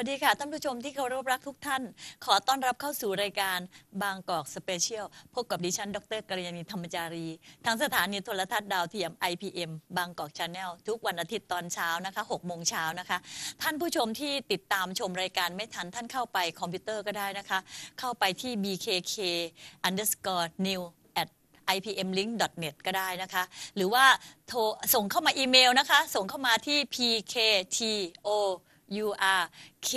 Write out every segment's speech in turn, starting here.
สวัสดีค่ะ ท่านผู้ชมที่เคารพรักทุกท่าน ขอต้อนรับเข้าสู่รายการ Bangkok Special พบกับดิฉัน ดร.กัลยาณีธรรมจารี ทางสถานีโทรทัศน์ดาวเทียม IPM Bangkok Channel ทุกวันอาทิตย์ตอนเช้านะคะ6โมงเช้านะคะ ท่านผู้ชมที่ติดตามชมรายการไม่ทันท่านเข้าไปคอมพิวเตอร์ก็ได้นะคะ เข้าไปที่ bkk underscore new at ipmlink.net ก็ได้นะคะ หรือว่าโทรส่งเข้ามาอีเมลนะคะ ส่งเข้ามาที่ pkto U R K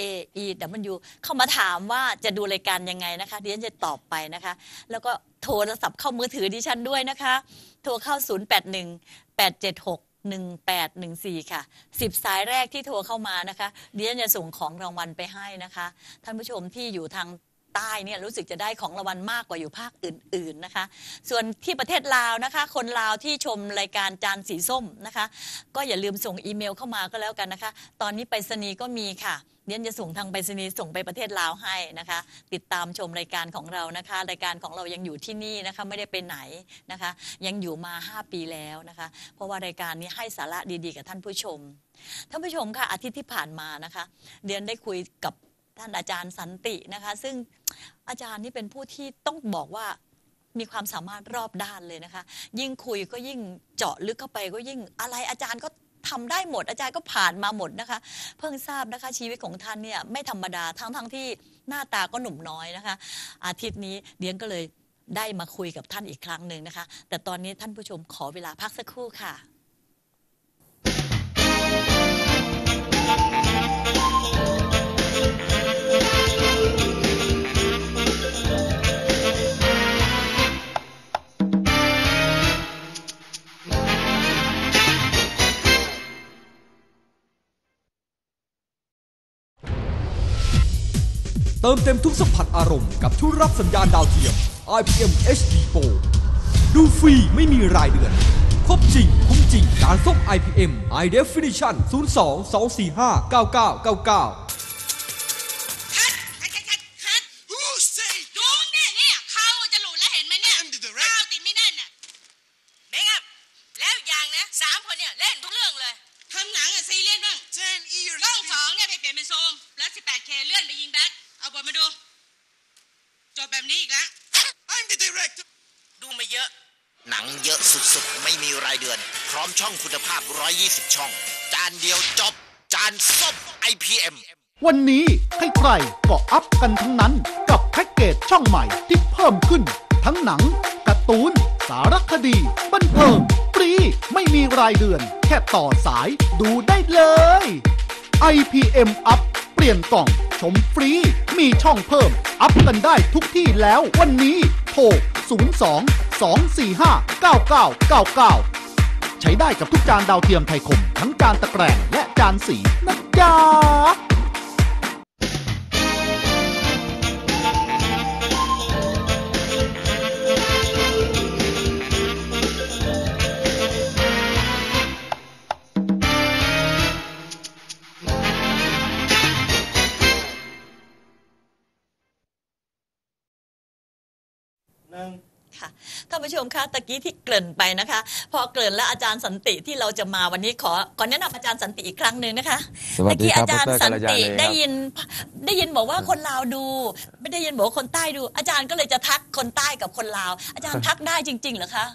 A E W เข้ามาถามว่าจะดูรายการยังไงนะคะดิฉันจะตอบไปนะคะ แล้วก็โทรศัพท์เข้ามือถือดิฉันด้วยนะคะ โทรเข้า 081 876 1814 ค่ะ 10 สายแรกที่โทรเข้ามานะคะดิฉันจะส่งของรางวัลไปให้นะคะ ท่านผู้ชมที่อยู่ทาง ใต้เนี่ยรู้สึกจะได้ของรางวัลมากกว่าอยู่ภาคอื่นๆนะคะ ส่วนที่ประเทศลาวนะคะ คนลาวที่ชมรายการจานสีส้มนะคะ ก็อย่าลืมส่งอีเมลเข้ามาก็แล้วกันนะคะ ตอนนี้ไปรษณีย์ก็มีค่ะเดียนจะส่งทางไปรษณีย์ส่งไปประเทศลาวให้นะคะ ติดตามชมรายการของเรานะคะ รายการของเรายังอยู่ที่นี่นะคะไม่ได้ไปไหนนะคะ ยังอยู่มา 5 ปีแล้วนะคะ เพราะว่ารายการนี้ให้สาระดีๆ กับท่านผู้ชมท่านผู้ชมค่ะอาทิตย์ที่ผ่านมานะคะ เดียนได้คุยกับ ท่านอาจารย์สันตินะคะ ซึ่งอาจารย์นี่เป็นผู้ที่ต้องบอกว่ามีความสามารถรอบด้านเลยนะคะ ยิ่งคุยก็ยิ่งเจาะลึกเข้าไปก็ยิ่งอะไรอาจารย์ก็ทำได้หมด อาจารย์ก็ผ่านมาหมดนะคะ เพิ่งทราบนะคะชีวิตของท่านเนี่ยไม่ธรรมดาทั้งทั้งที่หน้าตาก็หนุ่มน้อยนะคะ อาทิตย์นี้เดียนก็เลยได้มาคุยกับท่านอีกครั้งหนึ่งนะคะ แต่ตอนนี้ท่านผู้ชมขอเวลาพักสักครู่ค่ะ เติมเต็มทุกสัมผัสอารมณ์กับทุกรับสัญญาณดาวเทียม IPM HD Pro ดูฟรีไม่มีรายเดือน ครบจริง คุ้มจริง การส่ง IPM High Definition 02 245 9999 cut cut cut cut cut Who say ดูมึงเนี่ยเนี่ยเขาจะหลุดแล้วเห็นไหมเนี่ย I'm the director ข้าวติดไม่แน่นน่ะ make up แล้วอีกอย่างนะสามคนเนี่ยเล่นทุกเรื่องเลยทำหนังอะซีเรียสบ้าง 10 years กล้องสองเนี่ยไปเปลี่ยนเป็นโซม แล้ว 18K เลื่อนไปยิงแบ็คเอาบทมาดูจบแบบนี้อีกแล้ว I'm the director ดูมาเยอะ หนังเยอะสุดๆ ไม่มีรายเดือน พร้อมช่องคุณภาพ 120 ช่อง จานเดียวจบ จานส้ม IPM วันนี้ใครๆก็อัพกันทั้งนั้น กับแพ็กเกจช่องใหม่ที่เพิ่มขึ้น ทั้งหนังการ์ตูน สารคดี บันเทิงฟรีไม่มีรายเดือน แค่ต่อสายดูได้เลย IPM อัพเปลี่ยนกล่องชมฟรี มีช่องเพิ่ม อัพกันได้ทุกที่แล้ววันนี้โทร02 245 9999 ใช้ได้กับทุกจานดาวเทียมไทยคม ทั้งจานตะแกรงและจานสีนะจ๊ะค่ะ ท่านผู้ชมคะตะกี้ที่เกริ่นไปนะคะ พอเกริ่นแล้วอาจารย์สันติที่เราจะมาวันนี้ขอขอแนะนำอาจารย์สันติอีกครั้งหนึ่งนะคะสวัสดีตะกี้ครับอาจารย์ดรสันติกัลยาณีครับได้ยินได้ยินบอกว่าคนลาวดู ไม่ได้ยินบอกว่าคนใต้ดู อาจารย์ก็เลยจะทักคนใต้กับคนลาว อาจารย์ทักได้จริงๆเหรอคะ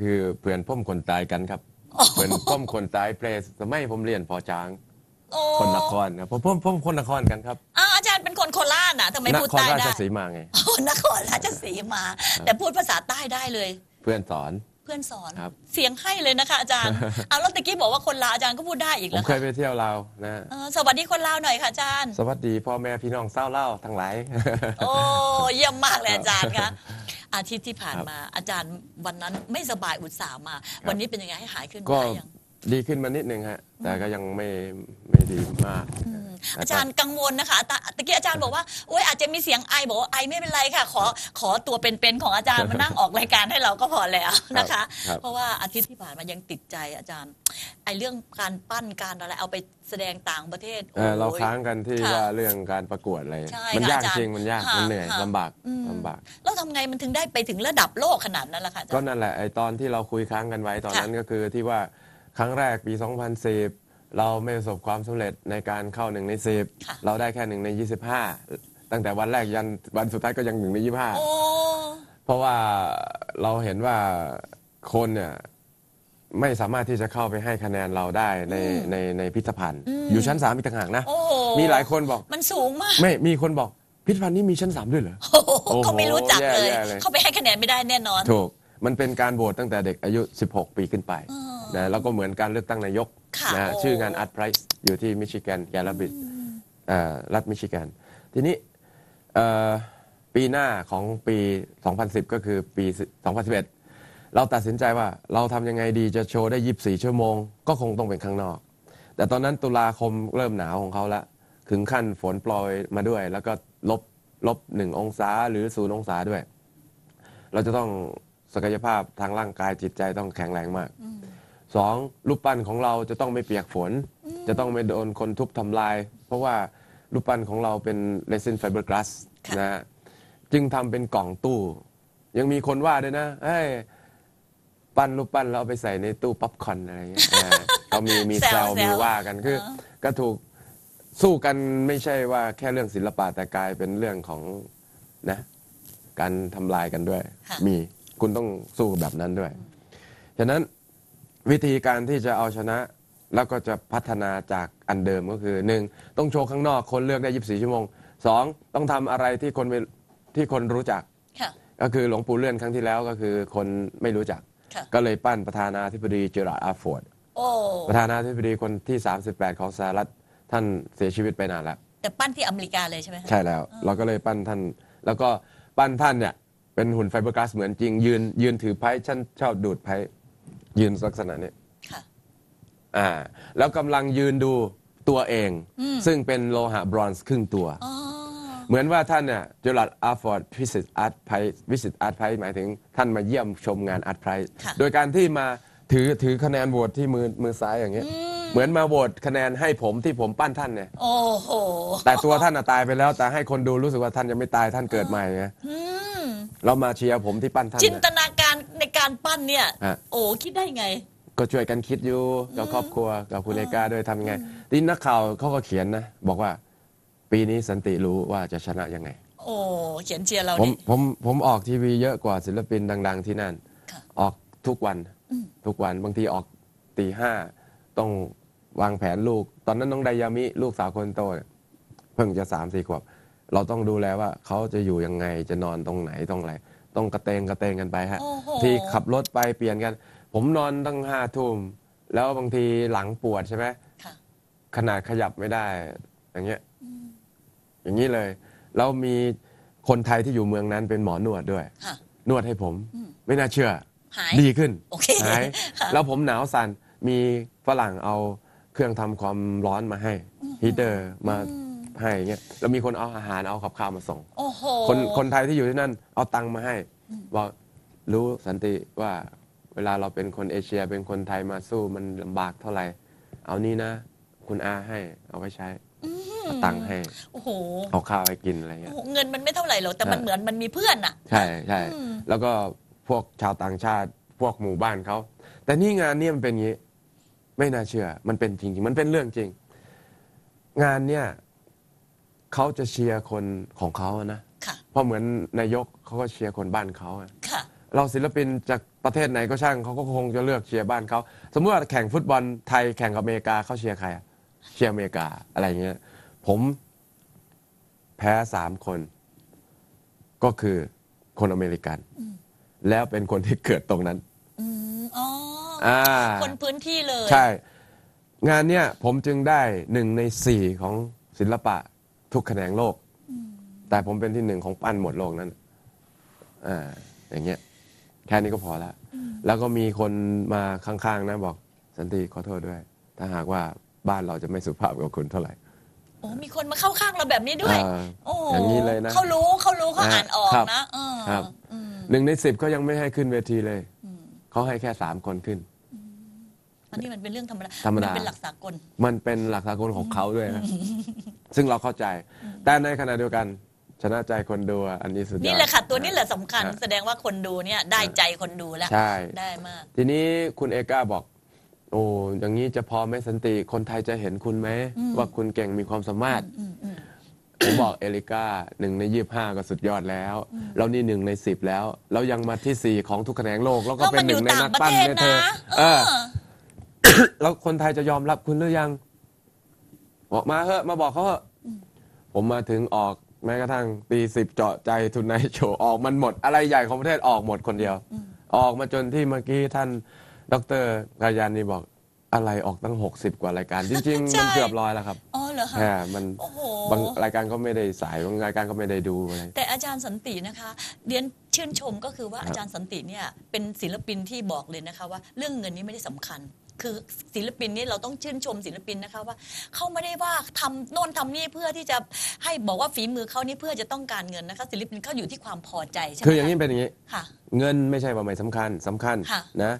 คือเพื่อนพ่อมคนตายกันครับอ๋อเพื่อนพ่อมคนตายเพลสสมัยผมเรียนพอจางโอ้ คนนครนะผมพ่อมพ่อมคนนครกันครับอ้าวอาจารย์เป็นคนโคราชน่ะทำไมนพูดครใต้ราได้ชสีมาไงโอ้นครราชสีมา แต่พูดภาษาใต้ได้เลย เพื่อนสอน เพื่อนสอนครับ เสียงให้เลยนะคะ อาจารย์ เอาแล้วตะกี้บอกว่าคนลาวอาจารย์ก็พูดได้อีกผแล้มวเคยไปเที่ยวลาวนะ เออสวัสดีคนลาวหน่อยค่ะอาจารย์ สวัสดีพ่อแม่พี่น้องเศร้าเล่าทั้งหลาย โอ้เยี่ยมมากเลยอาจารย์คะอาทิตย์ที่ผ่านครับมาอาจารย์วันนั้นไม่สบายอุตส่าห์มา วันนี้เป็นยังไงให้หายขึ้นก็ได้ยัง ดีขึ้นมานิดนึงฮะแต่ก็ยังไม่ไม่ดีมาก อาจารย์กังวลนะคะตะตะกี้อาจารย์บอกว่าโอ๊ยอาจจะมีเสียงไอบอกว่าไอไม่เป็นไรค่ะ ขอขอตัวเป็นๆของอาจารย์มานั่งออกรายการให้เราก็พอแล้วนะคะครับเพราะว่าอาทิตย์ที่ผ่านมายังติดใจอาจารย์ ไอเรื่องการปั้นการอะไรเอาไปแสดงต่างประเทศเออเราโอ้ยค้างกันที่ค่ะว่าเรื่องการประกวดอะไรใช่มันค่ะยากอาจารย์จริงมันยากค่ะมันเหนื่อยค่ะลำบากอืมลำบากแล้วทำไงมันถึงได้ไปถึงระดับโลกขนาดนั้นล่ะคะอาจารก็ย์นั่นแหละไอตอนที่เราคุยค้างกันไว้ตอนค่ะนั้นก็คือที่ว่า ครั้งแรกปี 2010 เราไม่ประสบความสำเร็จในการเข้าหนึ่งในสิบค่ะเราได้แค่หนึ่งในยี่สิบห้าตั้งแต่วันแรกยันวันสุดท้ายก็ยังหนึ่งในยี่ห้าโอ้เพราะว่าเราเห็นว่าคนเนี่ยไม่สามารถที่จะเข้าไปให้คะแนนเราได้ในในในพิพิธภัณฑ์ อยู่ชั้นสามอีกต่างหากนะ โอ้โห มีหลายคนบอก มันสูงมากไม่มีคนบอกพิพิธภัณฑ์นี้มีชั้นสามด้วยเหรอ โอ้โหโอ้โหเขาไม่รู้จักเลย แย่ๆเลย เขาไปให้คะแนนไม่ได้แน่นอนถูก มันเป็นการโหวตตั้งแต่เด็กอายุ 16 ปีขึ้นไป นะแล้วก็เหมือนการเลือกตั้งนายกค่ะนะโอ้ ชื่องาน Art Prize อยู่ที่มิชิแกนแกลบิดรัฐมิชิแกน ทีนี้เอ่อปีหน้าของปี 2010 ก็คือปี 2011 เราตัดสินใจว่าเราทำยังไงดีจะโชว์ได้ 24 ชั่วโมง ก็คงต้องเป็นข้างนอก แต่ตอนนั้นตุลาคมเริ่มหนาวของเขาละถึงขั้นฝนโปรยมาด้วย แล้วก็ลบลบหนึ่งองศาหรือศูนย์องศาด้วย เราจะต้องศักยภาพทางร่างกายจิตใจต้องแข็งแรงมาก สองรูปปั้นของเราจะต้องไม่เปียกฝน จะต้องไม่โดนคนทุบทำลาย เพราะว่ารูปปั้นของเราเป็น resin fiberglass ค่ะนะฮะจึงทำเป็นกล่องตู้ ยังมีคนว่าด้วยนะเฮ้ยปั้นรูปปั้นแล้วเอาไปใส่ในตู้ป๊อปคอร์นอะไรเงี้ยนะเขามีมีแซแซววแซวมีว่ากันคืออก็ถูกสู้กันไม่ใช่ว่าแค่เรื่องศิลปะแต่กลายเป็นเรื่องของนะ การทำลายกันด้วย ค่ะ มีคุณต้องสู้แบบนั้นด้วย ฉะนั้น วิธีการที่จะเอาชนะ แล้วก็จะพัฒนาจากอันเดิมก็คือหนึ่งต้องโชว์ข้างนอกคนเลือกได้ 24 ชั่วโมงสองต้องทำอะไรที่คนไม่ที่คนรู้จัก ค่ะ ก็คือหลวงปู่เลื่อนครั้งที่แล้วก็คือคนไม่รู้จัก ค่ะ ก็เลยปั้นประธานาธิบดีเจอรัลด์ อาร์ฟอร์ดโอ้ ประธานาธิบดีคนที่ 38 ของสหรัฐท่านเสียชีวิตไปนานแล้ว แต่ปั้นที่อเมริกาเลยใช่ไหมคะ ใช่แล้วเราก็เลยปั้นท่าน แล้วก็ปั้นท่านเนี่ยเป็นหุ่นไฟเบอร์กลาสเหมือนจริงยืนยืนถือไปป์ท่านชอบดูดไปป์ ยืนลักษณะนี้ค่ะอ่าแล้วกำลังยืนดูตัวเองอืมซึ่งเป็นโลหะบรอนซ์ครึ่งตัว อ๋อเหมือนว่าท่านเนี่ยเจอรัลด์ อาร์ฟอร์ด visit ArtPrize visit ArtPrize หมายถึงท่านมาเยี่ยมชมงานอาร์ตไพค่ะโดยการที่มาถือถือคะแนนโหวตที่มือมือซ้ายอย่างเงี้ย เหมือนมาโหวตคะแนนให้ผมที่ผมปั้นท่านเนี่ย โอ้โหแต่ตัวท่านน่ะตายไปแล้ว แต่ให้คนดูรู้สึกว่าท่านยังไม่ตายท่านเกิดใหม่ไงอืมเรามาเชียร์ผมที่ปั้นท่านจินน่ะตนาการ ในการปั้นเนี่ย ฮะ โอ้คิดได้ไง ก็ช่วยกันคิดอยู่กับครอบครัวกับคุณเอกาด้วยทำยังไงทีนักข่าวเขาก็เขียนนะ บอกว่าปีนี้สันติรู้ว่าจะชนะยังไง โอ้เขียนเชียร์เราผมดิ ผมผมออกทีวีเยอะกว่าศิลปินดัง ๆ ที่นั่น ค่ะออกทุกวันทุกวันบางทีออกตีห้าต้องวางแผนลูก ตอนนั้นน้องไดยามิ ลูกสาวคนโตเนี่ยเพิ่งจะสามสี่ขวบ เราต้องดูแลว่าเขาจะอยู่ยังไงจะนอนตรงไหนตรงไหน ต้องกระเตงกระเตงกันไปฮะ โอ้โห ที่ขับรถไปเปลี่ยนกัน ผมนอนตั้งห้าทุ่ม แล้วบางทีหลังปวดใช่ไหมค่ะขนาดขยับไม่ได้ อย่างเงี้ยอย่างนี้เลย แล้วมีคนไทยที่อยู่เมืองนั้นเป็นหมอนวดด้วย ค่ะ นวดให้ผมไม่น่าเชื่อ หาย ดีขึ้นโอเคหายค่ะแล้วผมหนาวสั่นมีฝรั่งเอาเครื่องทำความร้อนมาให้ ฮีเตอร์มาให้อย่างเงี้ยแล้วมีคนเอาอาหารเอาขับข้าวมาส่ง โอ้โห คนคนไทยที่อยู่ที่นั่นเอาตังค์มาให้บอกรู้สันติว่าเวลาเราเป็นคนเอเชียเป็นคนไทยมาสู้มันลำบากเท่าไหร่ เอานี่นะ คุณอาให้เอาไว้ใช้เอาตังค์ให้โอ้โหเอาข้าวให้กินอะไรเงี้ยโอ้โหเงินมันไม่เท่าไหร่หรอกแต่มันใช่ เหมือนมันมีเพื่อนอะ ใช่ใช่อืม แล้วก็พวกชาวต่างชาติพวกหมู่บ้านเขาแต่นี่งานเนี่ยมันเป็นอย่างนี้ ไม่น่าเชื่อ มันเป็นจริงๆมันเป็นเรื่องจริง งานเนี่ย เขาจะเชียร์คนของเขาอะนะค่ะ เพราะเหมือนนายกเขาก็เชียร์คนบ้านเขาอะค่ะ เราศิลปินจากประเทศไหนก็ช่างเขาก็คงจะเลือกเชียร์บ้านเขาสมมติว่าแข่งฟุตบอลไทยแข่งกับอเมริกาเขาเชียร์ใครอะเชียร์อเมริกาอะไรเงี้ยผมแพ้สามคน ก็คือคนอเมริกัน แล้วเป็นคนที่เกิดตรงนั้น อืมอ๋ออ่า คนพื้นที่เลย ใช่ งานเนี้ยผมจึงได้หนึ่งในสี่ของศิลปะ ทุกแขนงโลก แต่ผมเป็นที่หนึ่งของปั้นหมดโลกนั้นอ่าอย่างเงี้ยแค่นี้ก็พอแล้วแล้วก็มีคนมาข้างๆนะบอกสันติขอโทษด้วย ถ้าหากว่าบ้านเราจะไม่สุภาพกับคุณเท่าไหร่โอ้มีคนมาเข้าข้างเราแบบนี้ด้วยอ่าโอ้โหอย่างนี้เลยนะเขารู้เขารู้เขาอ่านออกครับนะเออครับอืมหนึ่งในสิบเขายังไม่ให้ขึ้นเวทีเลยเขาให้แค่สามคนขึ้น อันนี้มันเป็นเรื่องธรรมดาธรรมดา นเป็นหลักสากล มันเป็นหลักสากลของเขาด้วยนะ ซึ่งเราเข้าใจ แต่ในขณะเดียวกัน ชนะใจคนดูอะอันนี้สุดยอด นี่แหละค่ะ ตัวนี้แหละสำคัญฮะแสดงว่าคนดูเนี่ยได้ใจคนดูแล้ว ใช่ ได้มาก ทีนี้คุณเอกาบอก โอ้อย่างนี้จะพอไหมสันติ คนไทยจะเห็นคุณไหม ว่าคุณเก่งมีความสามารถ ผมบอกเอลิก้าหนึ่งในยี่ห้าก็สุดยอดแล้ว เรานี่หนึ่งในสิบแล้ว เรายังมาที่สี่ของทุกคะแนนโลก แล้วก็แล้วเป็มันนหอนึ่ยู่งในต่างนักประปั้นเทศเนี่ยเธนะอเอเอออ แล้วคนไทยจะยอมรับคุณหรือยังบอกมาเถอะมาบอกเขาเถอะผมมาถึงออกแม้กระทั่งตีสิบเจาะใจทุนไนโชว์ออกมันหมด อะไรใหญ่ของประเทศออกหมดคนเดียว ออกมาจนที่เมื่อกี้ท่าน ดรกายันนี่บอกอะไรออกตั้ง 60 กว่ารายการ จริงๆใช่มันเกือบร้อยแล้วครับอ๋อเหรอคะแหมมันโอ้โหบางรายการก็ไม่ได้สายบางรายการก็ไม่ได้ดูอะไรแต่อาจารย์สันตินะคะเรียนชื่นชมก็คือว่าครับอาจารย์สันติเนี่ยเป็นศิลปินที่บอกเลยนะคะว่าเรื่องเงินนี้ไม่ได้สำคัญ คือศิลปินนี่เราต้องชื่นชมศิลปินนะคะว่าเขาไม่ได้ว่าทำโน่นทำนี่เพื่อที่จะให้บอกว่าฝีมือเขานี่เพื่อจะต้องการเงินนะคะศิลปินเขาอยู่ที่ความพอใจใช่ไหมคืออย่างนี้ะเป็นอย่างนี้ ค่ะ เงินไม่ใช่ว่าไม่สำคัญสำคัญค่ะ นะ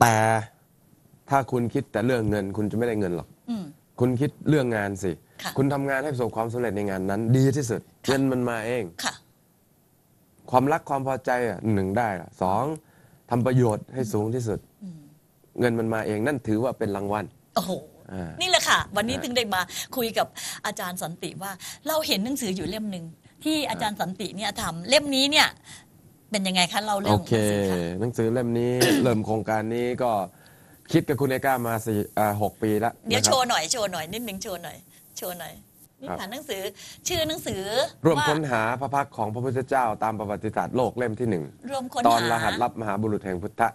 แต่ถ้าคุณคิดแต่เรื่องเงิน คุณจะไม่ได้เงินหรอก อืม คุณคิดเรื่องงานสิ ค่ะ คุณทำงานให้ประสบความสำเร็จในงานนั้น ดีที่สุดค่ะเงินมันมาเอง ค่ะ ความรักความพอใจอะหนึ่งได้ละสองทำประโยชน์ให้สูงที่สุด เงินมันมาเองนั่นถือว่าเป็นรางวัล โอ้โห อ่านี่นี่แหละค่ะ วันนี้อ่าถึงได้มาคุยกับอาจารย์สันติว่า เราเห็นหนังสืออยู่เล่มหนึ่งที่อาจารย์สันติเนี่ยทำเล่มนี้เนี่ย เป็นยังไงคะเราโอเรื่องเค หนังสือเล่มนี้ เริ่มโครงการนี้ก็คิดกับคุณเอก้ามาสี่อ่าหกปีแล้วเดี๋ยวนะครับโชว์หน่อยโชว์หน่อยนิดหนึ่งโชว์หน่อยโชว์หน่อยนี่ครัค่ะบหนังสือชื่อหนังสือร่วมว่าค้นหาพระพักตร์ของพระพุทธเจ้าตามประวัติศาสตร์โลกเล่มที่หนึ่งรวมค้นตอนหารหัสลับมหาบุรุษแห่งพุทธะ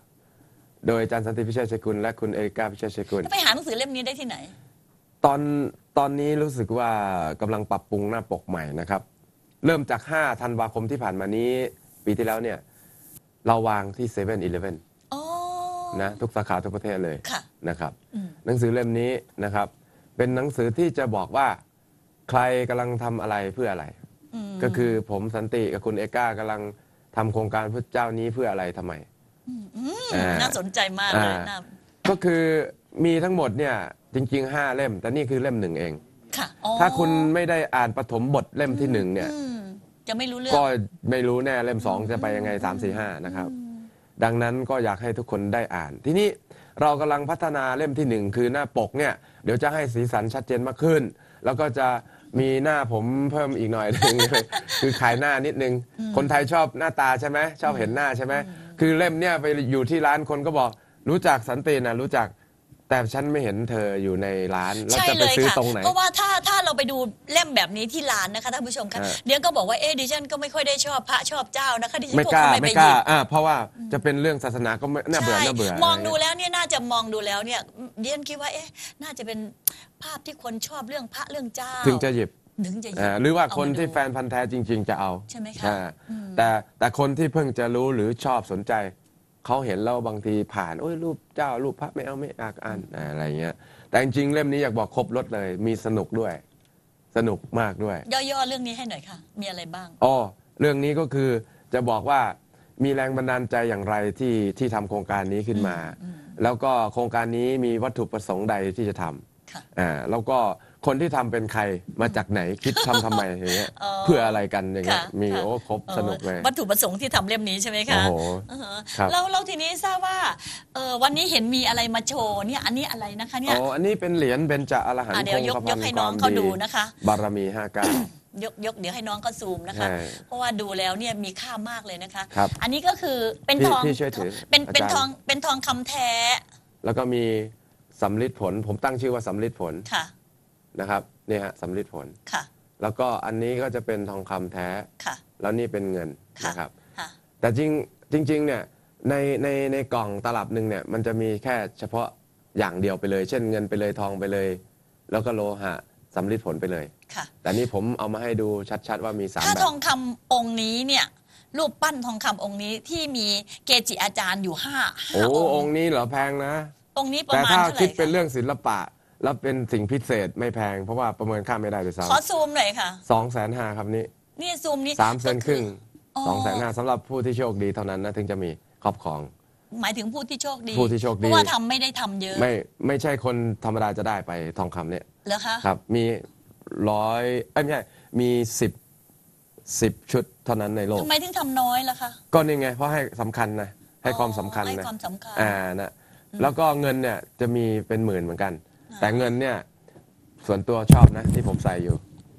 โดยอาจารย์สันติพิเชษชัยกุลและคุณเอริกาพิเชษชัยกุลจะไปหาหนังสือเล่มนี้ได้ที่ไหน ตอนตอนนี้รู้สึกว่ากำลังปรับปรุงหน้าปกใหม่นะครับ เริ่มจาก 5 ธันวาคมที่ผ่านมานี้ ปีที่แล้วเนี่ย เราวางที่7 e เ e ่ e ออ๋อ นะทุกสาขาทุกประเทศเลยค่ะนะครับอืม หนังสือเล่มนี้นะครับ เป็นหนังสือที่จะบอกว่าใครกำลังทำอะไรเพื่ออะไร มก็คือผมสันติกับคุณเอก้ากำลังทำโครงการพระเจ้านี้เพื่ออะไรทำไม อ่า น่าสนใจมากเลยอ่าน่าก็คือมีทั้งหมดเนี่ยจริง ๆ 5 เล่ม แต่นี่คือเล่มหนึ่งเอง ค่ะอ๋อถ้าคุณไม่ได้อ่านปฐมบทเล่มที่หนึ่งเนี่ย อืมจะไม่รู้เรื่องก็ไม่รู้แน่เล่มสองจะไปยังไง 3 4 5 นะครับ ดังนั้นก็อยากให้ทุกคนได้อ่าน ทีนี้เรากำลังพัฒนาเล่มที่หนึ่งคือหน้าปกเนี่ยเดี๋ยวจะให้สีสันชัดเจนมากขึ้น แล้วก็จะมีหน้าผมเพิ่มอีกหน่อยหนึง คือขายหน้านิดนึง คนไทยชอบหน้าตาใช่ไหมชอบเห็นหน้าใช่ไหม คือเล่มเนี่ยไปอยู่ที่ร้านคนก็บอกรู้จักสันตินะรู้จักแต่ฉันไม่เห็นเธออยู่ในร้านแล้วใช่จะไปเลยซื้อค่ะตรงไหนเพราะว่าถ้าถ้าเราไปดูเล่มแบบนี้ที่ร้านนะคะท่านผู้ชมคะอ่าเดี๋ยวก็บอกว่าเอ๊ะดิฉันก็ไม่ค่อยได้ชอบพระชอบเจ้านะคะดิฉันไม่คงกล้าไม่ไปไม่หกล้ายิบอ่าเพราะว่าจะเป็นเรื่องศาสนาก็ไม่น่าเบื่อใช่น่าเบื่อมองะไรดูเงี้ยแล้วเนี่ยน่าจะมองดูแล้วเนี่ยเดียนคิดว่าเอ๊ะน่าจะเป็นภาพที่คนชอบเรื่องพระเรื่องเจ้า ถึงจะหยิบ ถึงจะยิบอ่าหรือว่าเมคนที่ดูแฟนพันธ์แท้จริง ๆ จะเอาใช่ไหมคะอ่าแต่แต่คนที่เพิ่งจะรู้หรือชอบสนใจ เขาเห็นแล้วบางทีผ่านโอ้ยรูปเจ้ารูปพระไม่เอาไม่อากอ่านอ่าอะไรเงี้ย แต่จริงๆเล่มนี้อยากบอกครบรถเลย มีสนุกด้วย สนุกมากด้วย ย่อๆเรื่องนี้ให้หน่อยค่ะ มีอะไรบ้าง อ๋อเรื่องนี้ก็คือจะบอกว่ามีแรงบันดาลใจอย่างไรที่ที่ทำโครงการนี้ขึ้นมา แล้วก็โครงการนี้มีวัตถุประสงค์ใดที่จะทำค่ะอ่าแล้วก็ คนที่ทำเป็นใครมาจากไหนคิดทำทำไมอย่างเงี้ยอ๋อเพื่ออะไรกันอย่างเงี้ยค่ะมีค่ะ โอ้ครบสนุกเลยออวัตถุประสงค์ที่ทำเล่มนี้ใช่ไหมคะโอ้โหอ่าฮะครับ แล้วเราทีนี้ทราบว่าเอ่อวันนี้เห็นมีอะไรมาโชว์เนี่ยอันนี้อะไรนะคะเนี่ยอ๋ออันนี้เป็นเหรียญเบญจอรหันอะต์เดี๋ยวยกคงกระพัยกให้น้องเขาดูนะคะ บารมีห้าเก้า ยกยกเดี๋ยวให้น้องเขาซูมนะคะ ใช่เพราะว่าดูแล้วเนี่ยมีค่ามากเลยนะคะ ครับอันนี้ก็คือเป็นพี่ทองพี่ช่วยถือเป็นอาจารย์เป็นทองเป็นทองคำแท้แล้วก็มีสำลิดผล ผมตั้งชื่อว่าสำลิดผล ค่ะ นะครับนี่ฮะสำลิดผล ค่ะ แล้วก็อันนี้ก็จะเป็นทองคำแท้ ค่ะ แล้วนี่เป็นเงินค่ะ นะครับ ค่ะ แต่จริงจริงๆเนี่ยในในในกล่องตลับหนึ่งเนี่ยมันจะมีแค่เฉพาะอย่างเดียวไปเลย เช่นเงินไปเลยทองไปเลย แล้วก็โลหะสำลิดผลไปเลย ค่ะ แต่นี่ผมเอามาให้ดูชัดๆว่ามีสามถ้าแบทบ องคำองค์นี้เนี่ย รูปปั้นทองคำองค์นี้ที่มีเกจิอาจารย์อยู่ห้าโอ้ห้าององค์ค์นี้เหรอแพงนะ องค์นี้ประแต่มาณถ้าเท่าไหคิร่ดเป็นคะเรื่องศิลปะ แล้วเป็นสิ่งพิเศษไม่แพง เพราะว่าประเมินค่าไม่ได้ด้วยขอซ้ำซูมหน่อยค่ะสองแสนห้าครับนี่นี่ซูมนี่สามเซนครึ่งอ๋อสองแสนห้าสำหรับผู้ที่โชคดีเท่านั้นนะถึงจะมีครอบครอง หมายถึงผู้ที่โชคดีผู้ที่โชคดี เพราะว่าทำไม่ได้ทำเยอะไม่ไม่ใช่คนธรรมดาจะได้ไปทองคำเนี่ยเหรอคะครับ มีร้อยเอ้ยไม่ใช่มีสิบสิบชุดเท่านั้นในโลก ทำไมถึงทำน้อยล่ะคะ ก็นี่ไง เพราะให้สำคัญนะให้ความสำคัญให้นะความสำคัญ อ่านะแล้วก็เงินเนี่ยจะมีเป็นหมื่นเหมือนกัน แต่เงินเนี่ยส่วนตัวชอบนะที่ผมใส่อยู่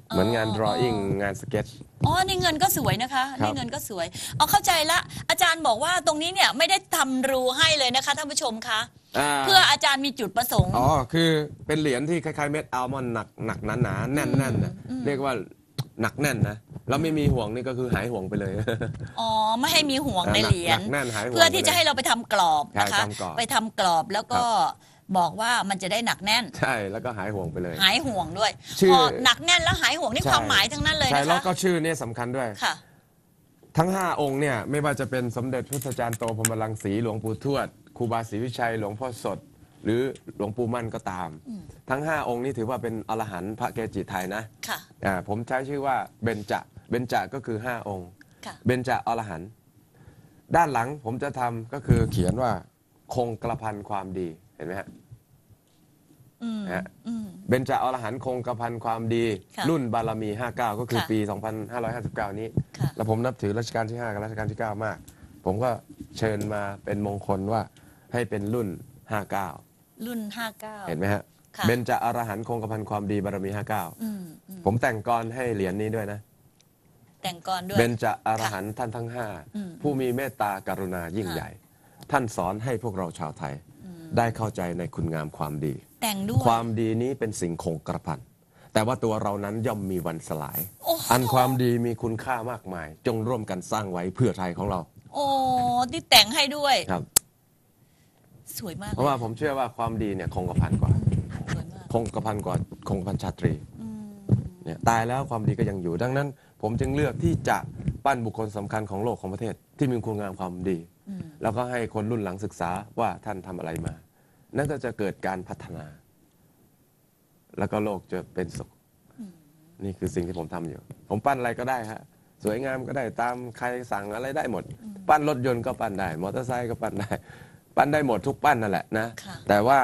เหมือนงานอ๋อ drawing งานสเก็ต อ๋อนี่เงินก็สวยนะคะครับนี่เงินก็สวยเอาเข้าใจละ อาจารย์บอกว่าตรงนี้เนี่ยไม่ได้ทำรูให้เลยนะคะท่านผู้ชมคะเพื่ออาจารย์มีจุดประสงค์ อ๋อ คือเป็นเหรียญที่คล้ายๆเม็ดอัลมอนด์หนักหนักหนาหนาๆแน่นแน่นๆนะเรียกว่าหนักแน่นนะแล้วไม่มีห่วงนี่ก็คือหายห่วงไปเลย อ๋อไม่ให้มีห่วงในหนักเหรียญ หนักแน่นหายห่วงเพื่อที่ไปเลยจะให้เราไปทำกรอบนะใช่คะทำกรอบไปทำกรอบแล้วก็ บอกว่ามันจะได้หนักแน่น ใช่แล้วก็หายห่วงไปเลย หายห่วงด้วยชื่อพอหนักแน่นแล้วหายห่วงนี่ใช่ ความหมายทั้งนั้นเลยใช่นะแล้วคะก็ชื่อเนี่ยสำคัญด้วย ค่ะ ทั้ง 5 องค์เนี่ยไม่ว่าจะเป็นสมเด็จพุทธจารย์โตพรหมรังสีหลวงปู่ทวดครูบาศรีวิชัย หลวงพ่อสด หรือหลวงปู่มั่นก็ตาม ทั้ง 5 องค์นี้ถือว่าเป็นอรหันต์พระเกจิไทยนะค่ะ อ่าผมใช้ชื่อว่าเบญจเบญจก็คือ 5 องค์ ค่ะ เบญจอรหันต์ด้านหลังผมจะทำก็คือเขียนว่าคงกระพันความดี เห็นไหมฮะอืมนะฮะอืมเบญจอรหันต์คงกระพันความดี ค่ะรุ่นบารมี 59 ก็คือค่ะปี 2559 นี้ ค่ะ แล้วผมนับถือรัชกาลที่ 5 กับรัชกาลที่ 9 มาก ผมก็เชิญมาเป็นมงคลว่าให้เป็นรุ่น 59 รุ่นห้าเก้า เห็นไหมฮะค่ะ เบญจอรหันต์คงกระพันความดีบารมี อืมอืม59 ผมแต่งกรให้เหรียญนี้ด้วยนะ แต่งกรด้วย เบญจอรหันต์ท่านทั้งอืม5ผู้มีเมตตากรุณายิ่งค่ะ ใหญ่ ท่านสอนให้พวกเราชาวไทย ได้เข้าใจในคุณงามความดี แต่งด้วย ความดีนี้เป็นสิ่งคงกระพันแต่ว่าตัวเรานั้นย่อมมีวันสลาย โอ้โห อันความดีมีคุณค่ามากมาย จงร่วมกันสร้างไว้เพื่อไทยของเราโอ้ที่แต่งให้ด้วย ครับ สวยมากเพราะว่าผมเชื่อว่าความดีเนี่ยคงกระพันกว่า สวยมากคงกระพันกว่าคงกระพันชาตรีอืมเนี่ยตายแล้วความดีก็ยังอยู่ดังนั้น ผมจึงเลือกที่จะปั้นบุคคลสำคัญของโลกของประเทศ ที่มีคุณงามความดีอืมแล้วก็ให้คนรุ่นหลังศึกษาว่าท่านทำอะไรมา นั่นก็จะเกิดการพัฒนา แล้วก็โลกจะเป็นสุข นี่คือสิ่งที่ผมทำอยู่ ผมปั้นอะไรก็ได้ฮะสวยงามก็ได้ตามใครสั่งอะไรได้หมด ปั้นรถยนต์ก็ปั้นได้ มอเตอร์ไซค์ก็ปั้นได้ ปั้นได้หมดทุกปั้นนั่นแหละนะค่ะแต่ว่า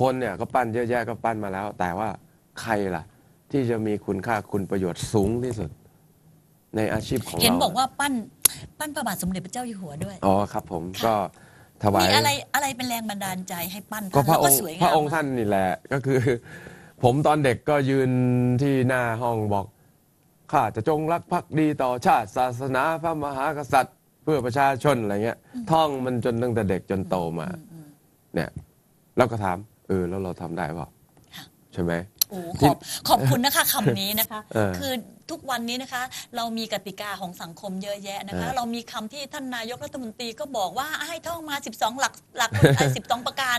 คนเนี่ยก็ปั้นเยอะแยะก็ปั้นมาแล้ว แต่ว่าใครล่ะ ที่จะมีคุณค่าคุณประโยชน์สูงที่สุด ในอาชีพของเราเห็นบอกว่าปั้นปั้นพระบาทสมเด็จพระเจ้าอยู่หัวด้วย อ๋อครับ ผมค่ะก็ถวายมีอะไรอะไรเป็นแรงบันดาลใจให้ปั้นก็ท่านพระแล้วอก็งค์สวยงามพระองค์ท่านนี่แหละ ก็คือ ผมตอนเด็กก็ยืนที่หน้าห้องบอกข้าจะจงรักภักดีต่อชาติศาสนาพระมหากษัตริย์ เพื่อประชาชนอะไรเงี้ย ท่องมันจนตั้งแต่เด็กจนโตมา เนี่ย แล้วก็ถามเออแล้วเราทำได้เปล่าค่ะใช่ไหม โอ้ที่ขอบขอบคุณนะคะคำนี้นะคะเออคือทุกวันนี้นะคะ เรามีกติกาของสังคมเยอะแยะนะคะเออเรามีคำที่ท่านนายกรัฐมนตรีก็บอกว่าให้ท่องมา 12 หลักหลัก12ประการ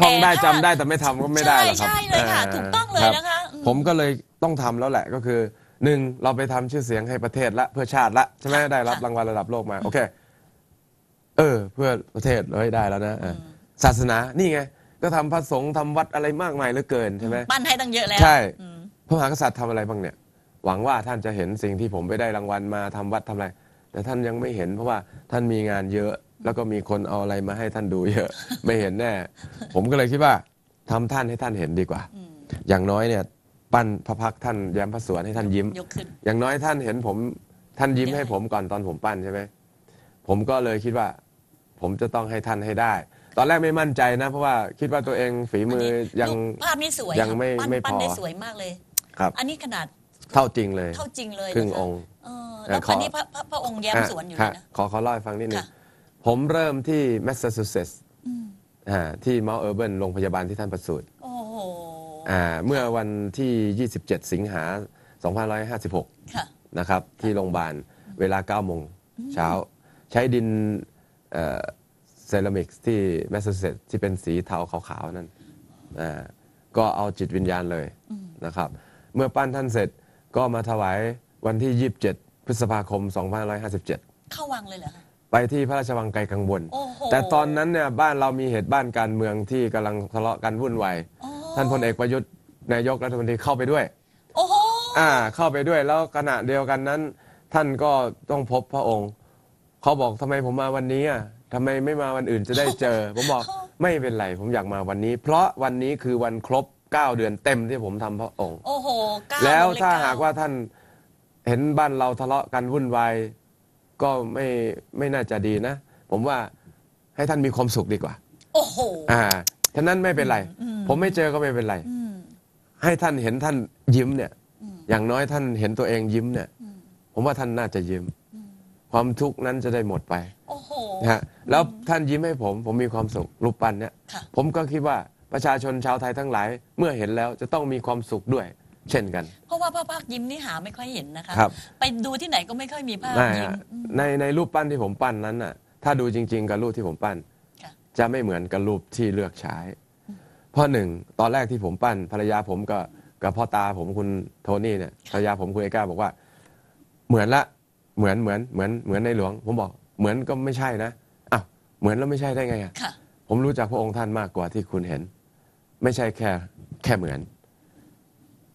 ท่องได้แต่จำถ้าได้แต่ไม่ทำก็ไม่ได้หรอกครับใช่ใช่เลยค่ะออถูกต้องเลยรับนะคะอืมผมก็เลยต้องทำแล้วแหละก็คือหนึ่งเราไปทำชื่อเสียงให้ประเทศละเพื่อชาติละใช่ไหมค่ะได้รับค่ะรางวัลระดับโลกมาโอเคเออ เพื่อประเทศเราให้ได้แล้วนะเอออศาสนานี่ไง ก็ทำพระสงฆ์ทำวัดอะไรมากมายเหลือเกินใช่ไหม ปั้นให้ตั้งเยอะแล้วใช่ อืมพระมหากษัตริย์ทำอะไรบ้างเนี่ย หวังว่าท่านจะเห็นสิ่งที่ผมไปได้รางวัลมาทำวัดทำอะไร แต่ท่านยังไม่เห็นเพราะว่าท่านมีงานเยอะ แล้วก็มีคนเอาอะไรมาให้ท่านดูเยอะ ไม่เห็นแน่ ผมก็เลยคิดว่าทำท่านให้ท่านเห็นดีกว่าอย่างน้อยเนี่ย ปั้นพระพักตร์ท่านแย้มพระสวนให้ท่านยิ้ม ยกขึ้น อย่างน้อยท่านเห็นผมท่านยิ้มได้ให้ผมก่อนตอนผมปั้นใช่ไหมผมก็เลยคิดว่า ผมจะต้องให้ท่านให้ได้ ตอนแรกไม่มั่นใจนะ เพราะว่าคิดว่าตัวเองฝีมือยังรูปภาพนี้สวยยังไม่ค่ะปั้นไม่ปั้นพอได้สวยมากเลย ครับ อันนี้ขนาดเท่าจริงเลย เท่าจริงเลยครึ่งนะะองค์ เออแล้วขออันนี้พระพระพระองค์แย้มสรวลอยู่เลยฮะนะ ขอขอเล่าให้ฟังนิดนึง ค่ะ ผมเริ่มที่แมสซาชูเซตส์อ่าที่ Mount Auburn โรงพยาบาลที่ท่านประสูติโอ้โหอ่าเมื่อวันที่ 27 สิงหา2556 ค่ะ นะครับ ที่โรงพยาบาลเวลา9โมงเช้า ใช้ดินเซรามิกที่แมสซาชูเซตส์ที่เป็นสีเทาขาวๆนั่นอ่าก็เอาจิตวิญญาณเลยนะครับ เมื่อปั้นท่านเสร็จก็มาถวายวันที่ 27 พฤษภาคม 2557 เข้าวังเลยเหรอคะ ไปที่พระราชวังไกลกังวล โอ้โห แต่ตอนนั้นเนี่ยบ้านเรามีเหตุบ้านการเมืองที่กำลังทะเลาะกันวุ่นวาย อ๋อท่านพลเอกประยุทธ์นายกรัฐมนตรีเข้าไปด้วย โอ้โห อ่าเข้าไปด้วยแล้วขณะเดียวกันนั้น ท่านก็ต้องพบพระองค์ เขาบอกทำไมผมมาวันนี้อะ ทำไมไม่มาวันอื่นจะได้เจอ ผมบอกไม่เป็นไรผมอยากมาวันนี้ เพราะวันนี้คือวันครบ 9 เดือนเต็มที่ผมทำพระองค์ โอ้โหเก้าแล้วเยถ้าเหากว่าท่านเห็นบ้านเราทะเลาะกันวุ่นวายก็ไม่ไม่น่าจะดีนะ ผมว่าให้ท่านมีความสุขดีกว่า โอ้โหอ่าฉะนั้นไม่เป็นไร ผมไม่เจอก็ไม่เป็นไรให้ท่านเห็นท่านยิ้มเนี่ย อย่างน้อยท่านเห็นตัวเองยิ้มเนี่ย ผมว่าท่านน่าจะยิ้ม ความทุกข์นั้นจะได้หมดไปโอ้โห นะฮะแล้วท่านยิ้มให้ผม ผมมีความสุขรูปปั้นเนี่ยค่ะ ผมก็คิดว่าประชาชนชาวไทยทั้งหลายเมื่อเห็นแล้วจะต้องมีความสุขด้วย เช่นกัน เพราะว่าภาพภาคยิ้มนี่หาไม่ค่อยเห็นนะคะ ครับ ไปดูที่ไหนก็ไม่ค่อยมีภาพไม่ยิ้มฮะในในรูปปั้นที่ผมปั้นนั้นน่ะ ถ้าดูจริง ๆ กับรูปที่ผมปั้น ค่ะ จะไม่เหมือนกับรูปที่เลือกใช้ เพราะหนึ่งตอนแรกที่ผมปั้นภรรยาผมกับกับพ่อตาผมคุณโทนี่เนี่ยภรรยาผมคุณเอก้าบอกว่า เหมือนละ เหมือนเหมือนเหมือนเหมือนในหลวง ผมบอกเหมือนก็ไม่ใช่นะอ้าวเหมือนแล้วไม่ใช่ได้ไงอะค่ะ ผมรู้จักพระองค์ท่านมากกว่าที่คุณเห็น ไม่ใช่แค่แค่เหมือน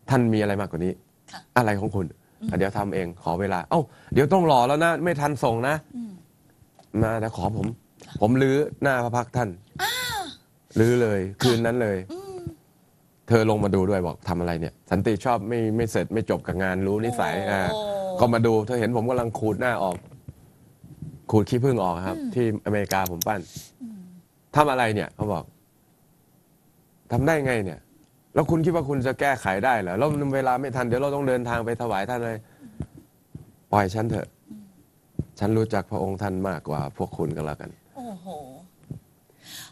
ท่านมีอะไรมากกว่านี้ ค่ะอะไรของคุณอะเดี๋ยวทำเองขอเวลา เอ้าเดี๋ยวต้องรอแล้วนะ ไม่ทันส่งนะมาเดี๋ยวขอผมผมลื้อหน้าพระพักตร์ท่านลื้อเลยคืนนั้นเลยเธอลงมาดูด้วยบอกทำอะไรเนี่ย สันติชอบไม่ไม่เสร็จไม่จบกับงานรู้นิสัยโอ้อ่า ก็มาดูเธอเห็นผมกำลังขูดหน้าออก ขูดขี้ผึ้งออกครับ ที่อเมริกาผมปั้นทำอะไรเนี่ยเขาบอกทำได้ไงเนี่ย แล้วคุณคิดว่าคุณจะแก้ไขได้เหรอแล้วเวลาไม่ทันเดี๋ยวเราต้องเดินทางไปถวายท่านเลย ปล่อยฉันเถอะ ฉันรู้จักพระองค์ท่านมากกว่า พวกคุณก็แล้วกัน โอ้โห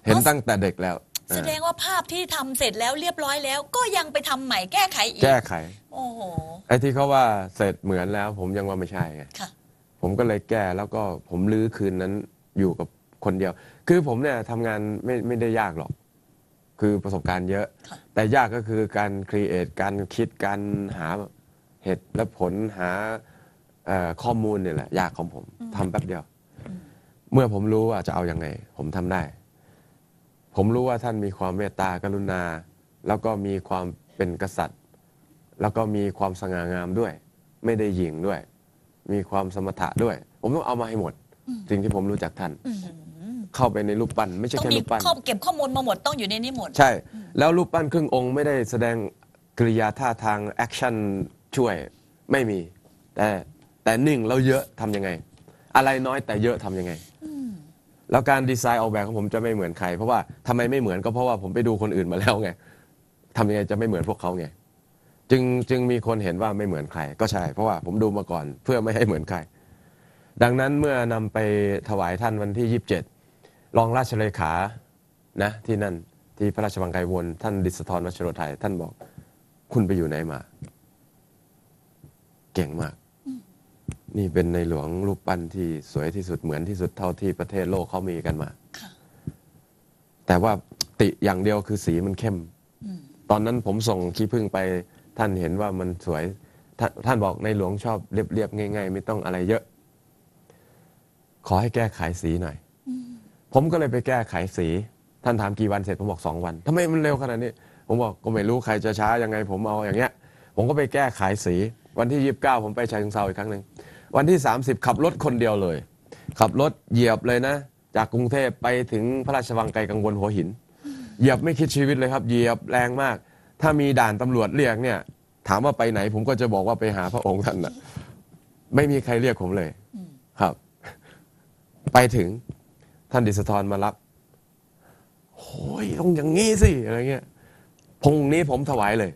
เห็นตั้งแต่เด็กแล้ว แสดงว่าภาพที่ทำเสร็จแล้วเรียบร้อยแล้ว ก็ยังไปทำใหม่แก้ไขอีก แก้ไข โอ้โห ไอ้ที่เขาว่าเสร็จเหมือนแล้ว ผมยังว่าไม่ใช่ไงค่ะผมก็เลยแก้แล้วก็ผมลื้อคืนนั้นอยู่กับคนเดียว คือผมเนี่ยทำงานไม่ไม่ได้ยากหรอก คือประสบการณ์เยอะค่ะแต่ยากก็คือการครีเอทการคิดการหาเหตุและผลหาเอ่อข้อมูลเนี่ยแหละยากของผมทำแป๊บเดียว เมื่อผมรู้ว่าจะเอาอยัางไง ผมทำได้ ผมรู้ว่าท่านมีความเมตตากรุณา แล้วก็มีความเป็นกษัตริย์ แล้วก็มีความสง่างามด้วย ไม่ได้หยิ่งด้วย มีความสมถะด้วย ผมต้องเอามาให้หมด สิ่งที่ผมรู้จักท่าน เข้าไปในรูปปั้นไม่ใช่ต้องแค่มีรูปปั้นข้อเก็บข้อมูลมาหมดต้องอยู่ในนี้หมด ใช่ แล้วรูปปั้นครึ่งองค์ไม่ได้แสดงกริยาท่าทางแอคชั่นช่วยไม่มี แต่แต่หนึ่งแล้วเยอะทำยังไง อะไรน้อยแต่เยอะทำยังไง แล้วการดีไซน์ออกแบบของผมจะไม่เหมือนใคร เพราะว่าทำไมไม่เหมือนก็เพราะว่าผมไปดูคนอื่นมาแล้วไงทำยังไงจะไม่เหมือนพวกเขาไงจึงจึงมีคนเห็นว่าไม่เหมือนใคร ก็ใช่ เพราะว่าผมดูมาก่อนเพื่อไม่ให้เหมือนใคร ดังนั้นเมื่อนำไปถวายท่านวันที่ 27 รองราชเลขานะที่นั่นที่พระราชวังไกลวนท่านดิษฐรวัชโรไทย ท่านบอกคุณไปอยู่ไหนมา เก่งมาก นี่เป็นในหลวงรูปปั้นที่สวยที่สุดเหมือนที่สุดเท่าที่ประเทศโลกเขามีกันมาค่ะแต่ว่าติอย่างเดียวคือสีมันเข้ม ตอนนั้นผมส่งขี้ผึ้งไปท่านเห็นว่ามันสวยทานท่านบอกในหลวงชอบเรียบๆง่าย ๆ ไม่ต้องอะไรเยอะ ขอให้แก้ไขสีหน่อย ผมก็เลยไปแก้ไขสี ท่านถามกี่วันเสร็จผมบอกสองวันทำไมมันเร็วขนาดนี้ ผมบอกก็ไม่รู้ใครจะช้ายังไง ผมเอาอย่างเงี้ย ผมก็ไปแก้ไขสี วันที่ยี่สิบเก้าผมไปชายเชิงเซาอีกครั้งหนึ่ง วันที่สามสิบขับรถคนเดียวเลย ขับรถเหยียบเลยนะ จากกรุงเทพไปถึงพระราชวังไกลกังวลหัวหิน เหยียบไม่คิดชีวิตเลยครับ เหยียบแรงมาก ถ้ามีด่านตำรวจเรียกเนี่ย ถามว่าไปไหน ผมก็จะบอกว่าไปหาพระองค์ท่านนะไม่มีใครเรียกผมเลยครับ ไปถึงท่านดิษฐรมารับโอ้ยต้องอย่างงี้สิอะไรเงี้ยพงนี้ผมถวายเลย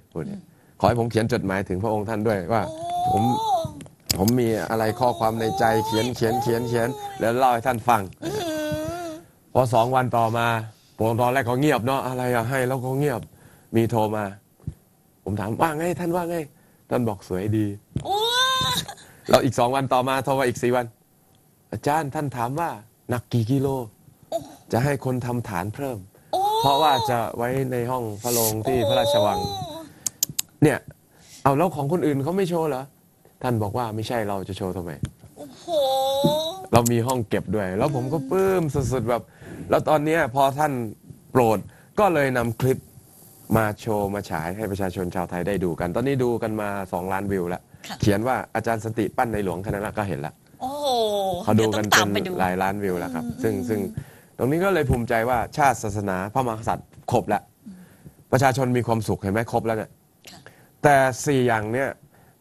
ขอให้ผมเขียนจดหมายถึงพระองค์ท่านด้วยว่า ผม ผมมีอะไรข้อความในใจเขียนเขียนเขียนเขียนแล้วเล่าให้ท่านฟัง พอสองวันต่อมาผมตอนแรกเขาเงียบเนาะอะไรอะให้แล้วเขาเงียบ มีโทรมา ผมถามว่าไง ท่านว่าไง ท่านบอกสวยดีโอ้แล้วอีกสองวันต่อมาโทรมาอีกสี่วัน อาจารย์ท่านถามว่าหนักกี่กิโล จะให้คนทำฐานเพิ่มโอ้เพราะว่าจะไว้ในห้องพระโรงที่พระราชวัง เนี่ย เอาแล้วของคนอื่นเขาไม่โชว์เหรอ ท่านบอกว่าไม่ใช่เราจะโชว์ทำไม โอ้โห เรามีห้องเก็บด้วย แล้วผมก็ปลื้มสุดๆแบบ แล้วตอนเนี้ยพอท่านโปรดก็เลยนำคลิปมาโชว์มาฉายให้ประชาชนชาวไทยได้ดูกัน ตอนนี้ดูกันมา 2 ล้านวิวแล้วค่ะ เขียนว่าอาจารย์สันติปั้นในหลวงคณะก็เห็นแล้วโอ้โหเขาดูกันดี๋ยวต้องเป็ตานมไปดู หลายล้านวิวแล้วครับ ซึ่งซึ่งตรงนี้ก็เลยภูมิใจว่าชาติศาสนาพระมหากษัตริย์ครบแล้ว ประชาชนมีความสุขเห็นไหมครบแล้วเนี่ยค่ะ แต่สี่อย่างเนี่ย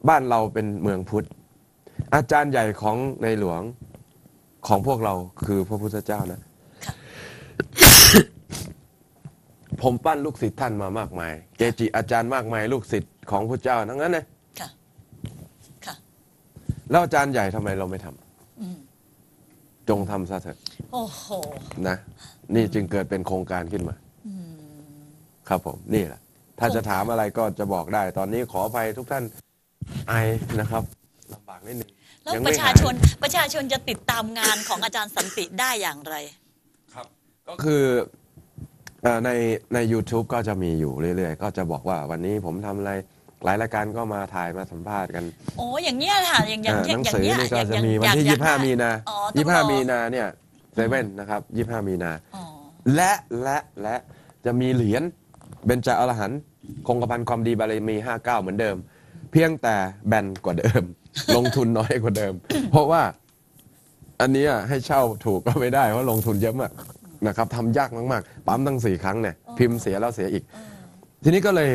บ้านเราเป็นเมืองพุทธ อาจารย์ใหญ่ของในหลวงของพวกเราคือพระพุทธเจ้านะ ผมปั้นลูกศิษย์ท่านมามากมาย เกจิอาจารย์มากมาย ลูกศิษย์ของพระเจ้าทั้งนั้นเลยค่ะค่ะแล้วอาจารย์ใหญ่ทำไมเราไม่ทำจงทำซะเถอะโอ้โหนะ นี่จึงเกิดเป็นโครงการขึ้นมาครับผม นี่แหละ ถ้าจะถามอะไรก็จะบอกได้ ตอนนี้ขออภัยทุกท่าน ไอนะครับลำบากนิดนึงแล้วยังปไม่ระชาหยชนประชาชนจะติดตามงานของอาจารย์สันติได้อย่างไร ครับก็คือเอ่อในใน YouTube ก็จะมีอยู่เรื่อยๆ ก็จะบอกว่าวันนี้ผมทำอะไรหลายรายการก็มาถ่ายมาสัมภาษณ์กันโอ้อย่างเงี้ยค่ะอย่างอย่างอ่าอย่างหนังอย่างสือเงี้ยนี่ก็อย่างจะอย่างมีวันอย่างที่อย่าง25 มีนาอ๋อต้องรอ25 มีนาเนี่ยเซเว่นนะครับ 25 มีนา อ๋อและและและจะมีเหรียญเบญจอรหันต์คงกระพันความดีบารมี 59 เหมือนเดิม เพียงแต่แบนกว่าเดิม ลงทุนน้อยกว่าเดิม เพราะว่าอันเนี้ยให้เช่าถูกก็ไม่ได้เพราะลงทุนเยอะมากนะครับทำยากมากๆ ปั๊มตั้งสี่ครั้งเนี่ยพิมพ์เสียแล้วเสียอีก ทีนี้ก็เลย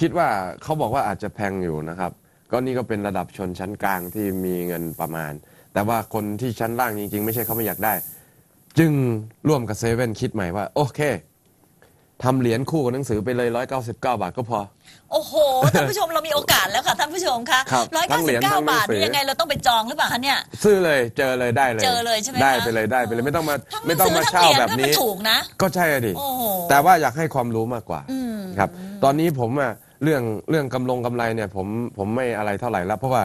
คิดว่าเขาบอกว่าอาจจะแพงอยู่นะครับ ก็นี่ก็เป็นระดับชนชั้นกลางที่มีเงินประมาณ แต่ว่าคนที่ชั้นล่างจริง ๆ ไม่ใช่เขาไม่อยากได้ จึงร่วมกับเซเว่นคิดใหม่ว่า โอเค ทำเหรียญคู่กับหนังสือไปเลย 199 บาทก็พอ โอ้โหท่านผู้ชมเรามีโอกาสแล้วค่ะท่านผู้ชมคะครับร้อยทั้เก้างเหรีสิบยญเก้าทั้งหนังบาทสือ นี่ยังไงเราต้องไปจองหรือเปล่าคะเนี่ย ซื้อเลยเจอเลยได้เลย เจอเลยใช่ไหมได้คะไปเลยได้ไปเลยไม่ต้องมาทั้งหนัไม่งต้องสือมาทั้งเช่าเหรียญแบบก็นี้มันถูกนะ ก็ใช่อะดิโอ้โหแต่ว่าอยากให้ความรู้มากกว่าอืม ครับตอนนี้ผมอะเรื่องเรื่องกำลงกำไรเนี่ยผมผมไม่อะไรเท่าไหร่แล้ว เพราะว่า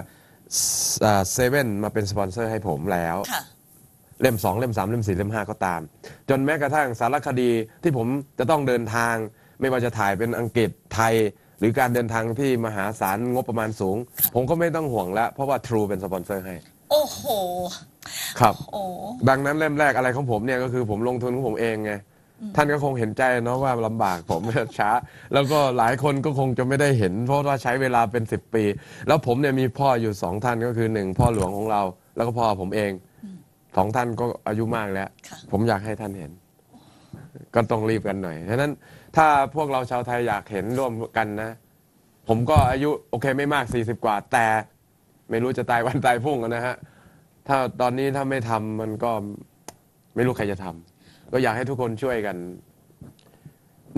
เซเว่นมาเป็นสปอนเซอร์ให้ผมแล้ว ค่ะ เล่ม 2 เล่ม 3 เล่ม 4 เล่ม 5 ก็ตาม จนแม้กระทั่งสารคดีที่ผมจะต้องเดินทาง ไม่ว่าจะถ่ายเป็นอังกฤษไทย หรือการเดินทางที่มหาศาลงบประมาณสูง ผมก็ไม่ต้องห่วงแล้ว เพราะว่า True เป็นสปอนเซอร์ให้ โอ้โห ครับโอ้ ดังนั้นเล่มแรกอะไรของผมเนี่ยก็คือผมลงทุนของผมเองไงท่านก็คงเห็นใจเนาะว่าลำบากผม ช้า แล้วก็หลายคนก็คงจะไม่ได้เห็น เพราะว่าใช้เวลาเป็นสิบปี แล้วผมเนี่ยมีพ่ออยู่สองท่านก็คือหนึ่งพ่อหลวงของเรา แล้วก็พ่อผมเอง สองท่านก็อายุมากแล้ว ค่ะ ผมอยากให้ท่านเห็น ก็ต้องรีบกันหน่อยฉะนั้นถ้าพวกเราชาวไทยอยากเห็นร่วมกันนะ ผมก็อายุโอเคไม่มากสี่สิบกว่า แต่ไม่รู้จะตายวันตายพรุ่งอะนะฮะ ถ้าตอนนี้ถ้าไม่ทำมันก็ไม่รู้ใครจะทำก็อยากให้ทุกคนช่วยกัน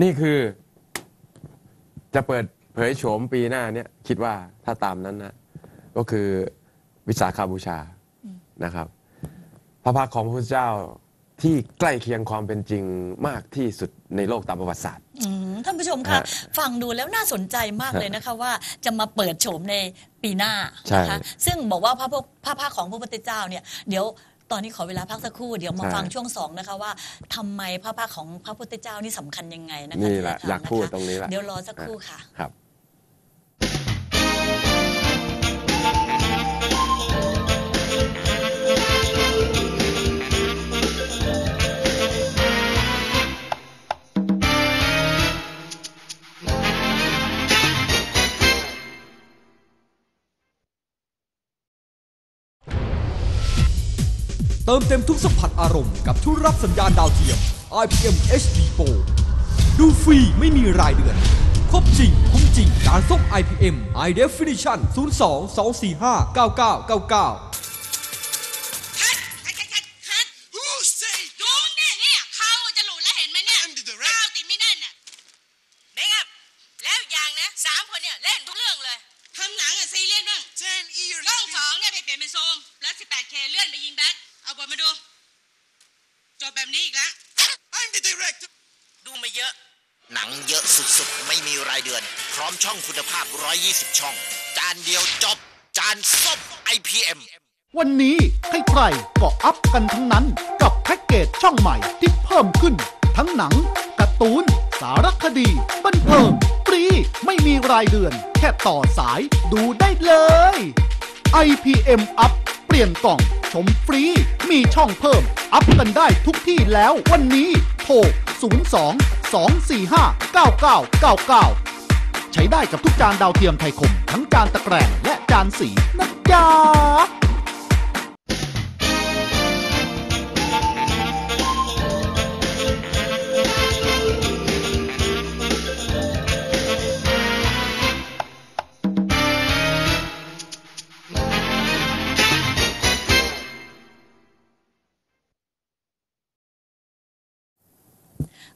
นี่คือ จะเปิดเผยโฉมปีหน้าเนี่ยคิดว่าถ้าตามนั้นนะ ก็คือวิสาขาบูชานะครับ พระพักตร์ของพระพุทธเจ้าที่ใกล้เคียงความเป็นจริงมากที่สุดในโลกตามประวัติศาสตร์ อืมท่านผู้ชมคะฮะฟังดูแล้วน่าสนใจมากเลยนะคะว่าจะมาเปิดโฉมในปีหน้าใช่นะคะซึ่งบอกว่าพระพุทธพระภาคของพระพุทธเจ้าเนี่ยเดี๋ยวตอนนี้ขอเวลาพักสักครู่เดี๋ยวมาใช่ฟังช่วงสองนะคะว่าทำไมพระภาคของพระพุทธเจ้านี่สำคัญยังไงนะคะนี่แหละที่จอยากพูดทำนะคะตรงนี้แหละเดี๋ยวรอสักครู่ค่ะ ครับ เติมเต็มทุกสัมผัสอารมณ์กับทุกรับสัญญาณดาวเทียม IPM HD Pro ดูฟรีไม่มีรายเดือน ครบจริง คุ้มจริง การส่ง IPM High Definition 02 245 9999 ค cut cut cut cut cut Who say ดูเนี่ยเนี่ยเขาจะหลุดแล้วเห็นไหมเนี่ย I'm the director ก้าวติดไม่แน่นน่ะ makeup แล้วอีกอย่างนะสามคนเนี่ยเล่นทุกเรื่องเลยทำหนังอะซีเรียสบ้าง 10 years ช่องสองเนี่ยไปเปลี่ยนเป็นโซมแล้ว 18K เลื่อนไปยิงแบ็คเอาบทมาดู จบแบบนี้อีกแล้ว I'm the director ดูมาเยอะ หนังเยอะสุดๆ ไม่มีรายเดือน พร้อมช่องคุณภาพ 120 ช่อง จานเดียวจบ จานส้ม IPM วันนี้ใครๆก็อัพกันทั้งนั้นกับแพ็กเกจช่องใหม่ที่เพิ่มขึ้น ทั้งหนังการ์ตูน สารคดี บันเทิงฟรีไม่มีรายเดือน แค่ต่อสายดูได้เลย IPM อัพเปลี่ยนกล่อง ชมฟรี มีช่องเพิ่ม อัพกันได้ทุกที่แล้ววันนี้โทร02 245 9999 ใช้ได้กับทุกจานดาวเทียมไทยคม ทั้งจานตะแกรงและจานสีนะจ๊ะ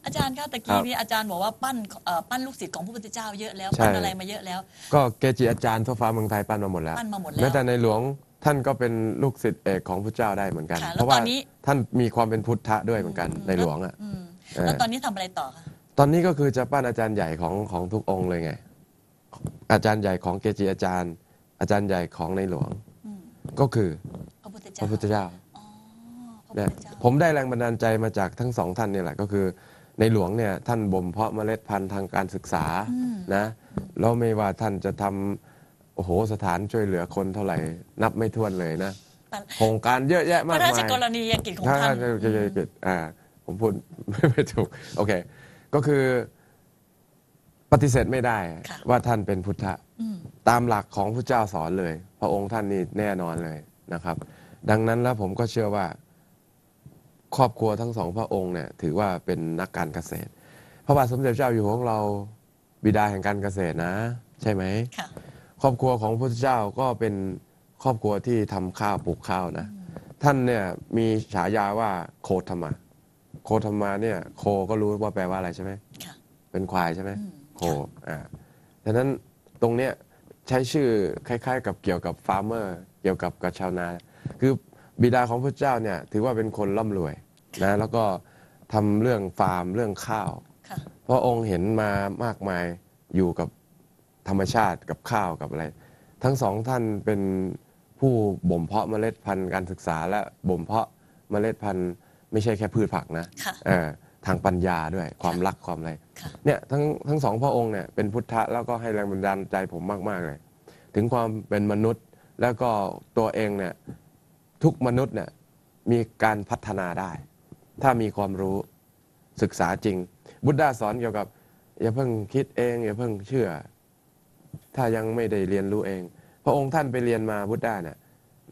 อาจารย์คะคะตะครักี้บนี่อาจารย์บอกว่าปั้นเอ่อปั้นลูกศิษย์ของพระพุทธเจ้าเยอะแล้วใช่ ปั้นอะไรมาเยอะแล้ว ก็เกจิอาจารย์ทั่วฟ้าเมืองไทยปั้นมาหมดแล้วปั้นมาหมดแล้วแม้แต่ในหลวงท่านก็เป็นลูกศิษย์เอกของพระเจ้าได้เหมือนกัน ค่ะแล้วเพราะว่าตอนนี้ ท่านมีความเป็นพุทธะด้วยเหมือนกันในหลวงอะ อืมเออ แล้วตอนนี้ทำอะไรต่อคะตอนนี้ก็คือจะปั้นอาจารย์ใหญ่ของของทุกองค์เลยไง อาจารย์ใหญ่ของเกจิอาจารย์ อาจารย์ใหญ่ของในหลวงก็คือพระพุทธพเจ้าระพุทธเจ้าอ๋อพระเนี่ยพุทธเจ้าผมได้แรงบันดาลใจมาจากทั้งสองท่านนี่แหละก็คือ ในหลวงเนี่ยท่านบ่มเพาะเมล็ดพันธุ์ทางการศึกษานะแล้วไม่ว่าท่านจะทำโอ้โหสถานช่วยเหลือคนเท่าไหร่ นับไม่ถ้วนเลยนะโครงการเยอะแยะพมากระราชมายกรณียกิจของถ้าท่านจะจะจะจะอ่าผมพูดไม่ไม่ถูกโอเค ก็คือปฏิเสธไม่ได้ค่ะว่าท่านเป็นพุทธะอืมตามหลักของพระเจ้าสอนเลย พระองค์ท่านนี่แน่นอนเลยนะครับ ดังนั้นแล้วผมก็เชื่อว่า ครอบครัวทั้งสองพระองค์เนี่ยถือว่าเป็นนักการเกษตร พระบาทสมเด็จเจ้าอยู่หัวของเราบิดาแห่งการเกษตรนะ ใช่ไหมค่ะครอบครัวของพระพุทธเจ้าก็เป็นครอบครัวที่ทำข้าวปลูกข้าวนะ ท่านเนี่ยมีฉายาว่าโคธรรมะโคธรรมะเนี่ยโคก็รู้ว่าแปลว่าอะไรใช่ไหมค่ะเป็นควายใช่ไหมอืมโคอ่าดังนั้นตรงเนี้ยใช้ชื่อคล้าย ๆ กับเกี่ยวกับฟาร์มเมอร์เกี่ยวกับกับชาวนา คือ บิดาของพระเจ้าเนี่ยถือว่าเป็นคนร่ำรวยนะแล้วก็ทำเรื่องฟาร์มเรื่องข้าวค่ะเพราะองค์เห็นมามากมายอยู่กับธรรมชาติกับข้าวกับอะไร ทั้งสองท่านเป็นผู้บ่มเพาะเมล็ดพันธุ์การศึกษา และบ่มเพาะเมล็ดพันธุ์ไม่ใช่แค่พืชผักนะค่ะเออทางปัญญาด้วยความรักความอะไรค่ะเนี่ยทั้งทั้งสองพระองค์เนี่ยเป็นพุทธะแล้วก็ให้แรงบันดาลใจผมมาก ๆ เลย ถึงความเป็นมนุษย์แล้วก็ตัวเองเนี่ย ทุกมนุษย์เนี่ยมีการพัฒนาได้ ถ้ามีความรู้ศึกษาจริง บุตดาสอนเกี่ยวกับ อย่าเพิ่งคิดเอง อย่าเพิ่งเชื่อ ถ้ายังไม่ได้เรียนรู้เอง พระองค์ท่านไปเรียนมาบุตดาเนี่ย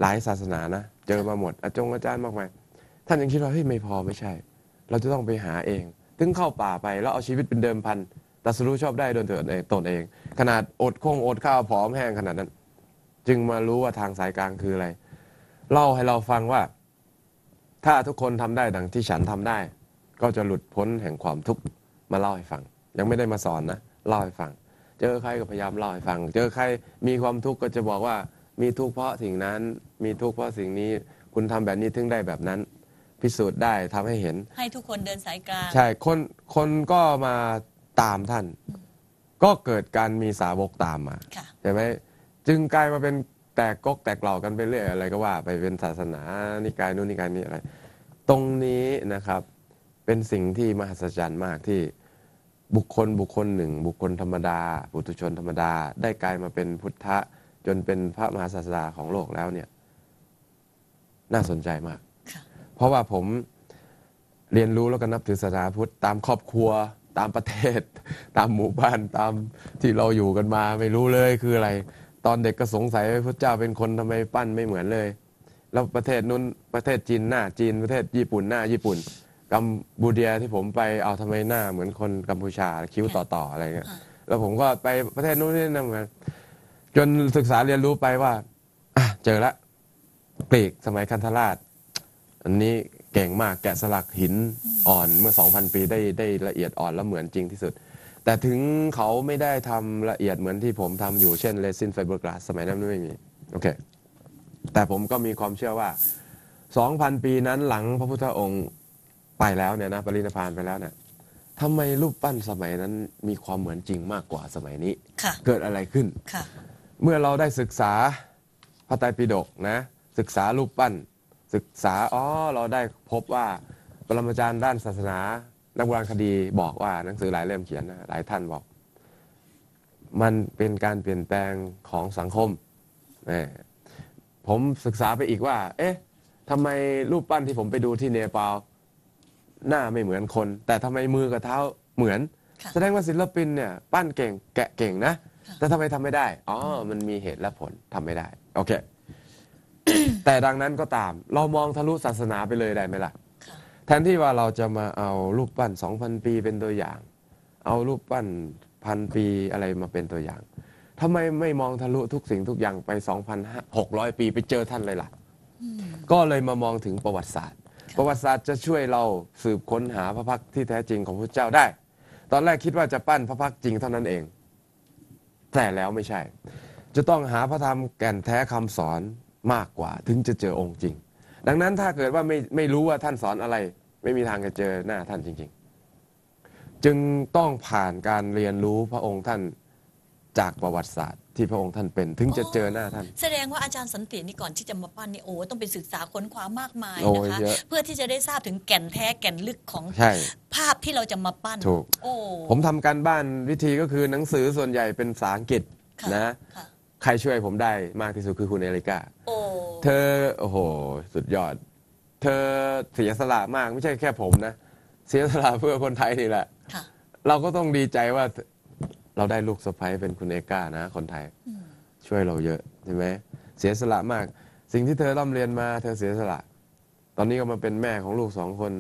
หลายศาสนานะ เจอมาหมดอาจงอาจารย์มากมายท่านยังคิดว่าเฮ้ยไม่พอไม่ใช่ เราจะต้องไปหาเองถึงเข้าป่าไปแล้วเอาชีวิตเป็นเดิมพันตัสรู้ชอบได้โดยตนเองตนเอง ขนาดอดคงอดข้าวผอมแห้งขนาดนั้น จึงมารู้ว่าทางสายกลางคืออะไร เล่าให้เราฟังว่า ถ้าทุกคนทำได้ดังที่ฉันทำได้ ก็จะหลุดพ้นแห่งความทุกข์มาเล่าให้ฟัง ยังไม่ได้มาสอนนะเล่าให้ฟัง เจอใครก็พยายามเล่าให้ฟัง เจอใครมีความทุกข์ก็จะบอกว่ามีทุกข์เพราะสิ่งนั้นมีทุกข์เพราะสิ่งนี้ คุณทำแบบนี้ถึงได้แบบนั้น พิสูจน์ได้ทำให้เห็น ให้ทุกคนเดินสายกลางใช่คนคนก็มาตามท่าน ก็เกิดการมีสาวกตามมาค่ะใช่ไหมจึงกลายมาเป็น แตกกกแตกเหล่ากันไปเรื่อยอะไรก็ว่า ไปเป็นศาสนานิกายนู้นนิกายนี้อะไร ตรงนี้นะครับเป็นสิ่งที่มหัศจรรย์มากที่บุคคลบุคคลหนึ่ง บุคคลธรรมดาปุถุชนธรรมดา ได้กลายมาเป็นพุทธะจนเป็นพระมหาศาสดาของโลกแล้วเนี่ยน่าสนใจมากค่ะเพราะว่าผมเรียนรู้แล้วก็นับถือศาสนาพุทธตามครอบครัวตามประเทศ ตามหมู่บ้านตามที่เราอยู่กันมา ไม่รู้เลยคืออะไร ตอนเด็กก็สงสัยว่าพระเจ้าเป็นคนทำไมปั้นไม่เหมือนเลย แล้วประเทศนู้นประเทศจีนหน้าจีนประเทศญี่ปุ่นหน้าญี่ปุ่น กัมพูเดียที่ผมไปเอาทำไมหน้าเหมือนคนกัมพูชาคิ้วต่อๆอะไรเงี้ยแล้วผมก็ไปประเทศนู้นนี่นั่นเหมือนจนศึกษาเรียนรู้ไปว่าเจอละกรีกสมัยคันธราช อันนี้เก่งมากแกะสลักหินอ่อนเมื่อ 2,000 ปีได้ได้ละเอียดอ่อนและเหมือนจริงที่สุด แต่ถึงเขาไม่ได้ทำละเอียดเหมือนที่ผมทำอยู่เช่นเรซินไฟเบอร์กลาสสมัยนั้นไม่มีโอเคแต่ผมก็มีความเชื่อว่า 2,000 ปีนั้นหลังพระพุทธองค์ไปแล้วเนี่ยนะปรินิพพานไปแล้วเนี่ยทำไมรูปปั้นสมัยนั้นมีความเหมือนจริงมากกว่าสมัยนี้ค่ะเกิดอะไรขึ้นค่ะเมื่อเราได้ศึกษาพระไตรปิฎกนะ ศึกษารูปปั้น ศึกษาอ๋อเราได้พบว่าปรมาจารย์ด้านศาสนา นักโบราณคดีบอกว่าหนังสือหลายเล่มเขียนนะหลายท่านบอก มันเป็นการเปลี่ยนแปลงของสังคมผมศึกษาไปอีกว่า เอ๊ะทำไมรูปปั้นที่ผมไปดูที่เนปาลหน้าไม่เหมือนคน แต่ทำไมมือกับเท้าเหมือน แสดงว่าศิลปินเนี่ย ปั้นเก่งแกะเก่งนะ แต่ทำไมทำไม่ได้ อ๋อ มันมีเหตุและผลทำไม่ได้ โอเค แต่ดังนั้นก็ตาม เรามองทะลุศาสนาไปเลยได้ไหมล่ะ แทนที่ว่าเราจะมาเอารูปปั้น 2,000 ปีเป็นตัวอย่าง เอารูปปั้นพันปีอะไรมาเป็นตัวอย่างทำไมไม่มองทะลุทุกสิ่งทุกอย่างไป 2,600 ปีไปเจอท่านเลยล่ะ ก็เลยมามองถึงประวัติศาสตร์ ประวัติศาสตร์จะช่วยเราสืบค้นหาพระพักที่แท้จริงของพระเจ้าได้ ตอนแรกคิดว่าจะปั้นพระพักจริงเท่านั้นเอง แต่แล้วไม่ใช่ จะต้องหาพระธรรมแก่นแท้คำสอนมากกว่า ถึงจะเจอองค์จริง ดังนั้นถ้าเกิดว่าไม่ไม่รู้ว่าท่านสอนอะไร ไม่มีทางจะเจอหน้าท่านจริง ๆ จึงต้องผ่านการเรียนรู้พระองค์ท่านจากประวัติศาสตร์ที่พระองค์ท่านเป็น ถึงจะเจอหน้าท่าน แสดงว่าอาจารย์สันตินี่ก่อนที่จะมาปั้นนี่โอ้ต้องไปศึกษาค้นคว้ามากมายโอ้นะคะเยอะเพื่อที่จะได้ทราบถึงแก่นแท้แก่นลึกของใช่ภาพที่เราจะมาปั้นถูกโอ้ผมทำการบ้านวิธีก็คือหนังสือส่วนใหญ่เป็นภาษาอังกฤษค่ะนะค่ะใครช่วยผมได้มากที่สุดคือคุณเอริกาโอ้เธอโอ้โห สุดยอด เธอเสียสละมากไม่ใช่แค่ผมนะ เสียสละเพื่อคนไทยนี่แหละ ค่ะ เราก็ต้องดีใจว่าเราได้ลูกสะใภ้เป็นคุณเอก้านะ คนไทยช่วยเราเยอะใช่ไหมเสียสละมาก สิ่งที่เธอร่ำเรียนมา เธอเสียสละ ตอนนี้ก็มาเป็นแม่ของลูกสองคน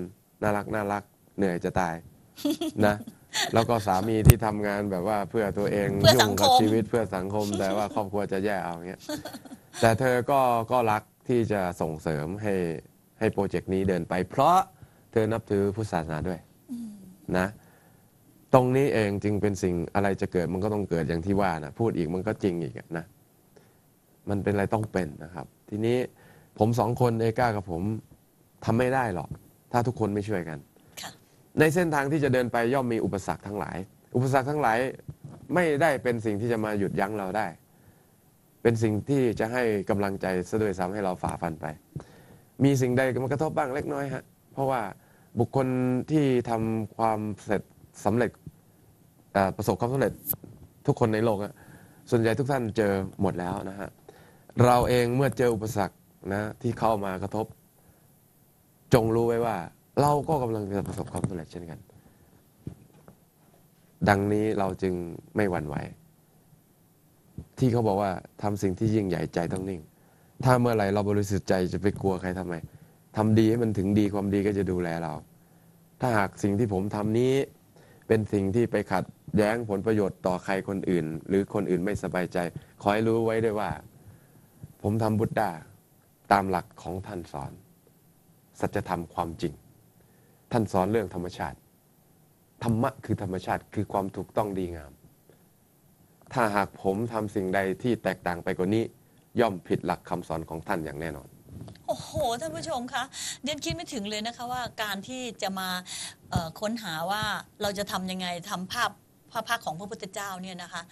น่ารักน่ารัก เหนื่อยจะตาย นะ แล้วก็สามีที่ทำงานแบบว่าเพื่อตัวเองเพื่อสัยุ่งงคกับม ชีวิตเพื่อสังคม แต่ว่าครอบครัวจะแย่เอาอย่างเงี้ยแต่เธอก็ก็รักที่จะส่งเสริมให้ ให้โปรเจกต์นี้เดินไป เพราะเธอนับถือพุทธศาสนาด้วยนะ ตรงนี้เองจึงเป็นสิ่งอะไรจะเกิดมันก็ต้องเกิดอย่างที่ว่านะพูดอีกมันก็จริงอีกอะนะ มันเป็นอะไรต้องเป็นนะครับ ทีนี้ผมสองคนเอก้ากับผมทำไม่ได้หรอก ถ้าทุกคนไม่ช่วยกันค่ะในเส้นทางที่จะเดินไปย่อมมีอุปสรรคทั้งหลาย อุปสรรคทั้งหลายไม่ได้เป็นสิ่งที่จะมาหยุดยั้งเราได้ เป็นสิ่งที่จะให้กำลังใจซะด้วยซ้ำให้เราฝ่าฟันไป มีสิ่งใดมากระทบบ้างเล็กน้อยฮะเพราะว่าบุคคลที่ทำความเสร็จสำเร็จประสบความสำเร็จทุกคนในโลกอะส่วนใหญ่ทุกท่านเจอหมดแล้วนะฮะเราเองเมื่อเจออุปสรรคนะที่เข้ามากระทบ จงรู้ไว้ว่า เราก็กำลังจะประสบความสำเร็จเช่นกัน ดังนี้เราจึงไม่หวั่นไหว ที่เขาบอกว่าทำสิ่งที่ยิ่งใหญ่ใจต้องนิ่ง ถ้าเมื่อไหร่เราบริสุทธิ์ใจจะไปกลัวใครทำไมทำดีให้มันถึงดีความดีก็จะดูแลเรา ถ้าหากสิ่งที่ผมทำนี้เป็นสิ่งที่ไปขัดแย้งผลประโยชน์ต่อใครคนอื่น หรือคนอื่นไม่สบายใจ ขอให้รู้ไว้ด้วยว่า ผมทำบุตดาตามหลักของท่านสอน สัจธรรมความจริง ท่านสอนเรื่องธรรมชาติ ธรรมะคือธรรมชาติคือความถูกต้องดีงาม ถ้าหากผมทำสิ่งใดที่แตกต่างไปกว่านี้ ย่อมผิดหลักคำสอนของท่านอย่างแน่นอน โอ้โห ท่านผู้ชมคะเดียนคิดไม่ถึงเลยนะคะว่าการที่จะมาค้นหาว่าเราจะทำยังไงทำภาพภาพภาพของพระพุทธเจ้าเนี่ยนะคะ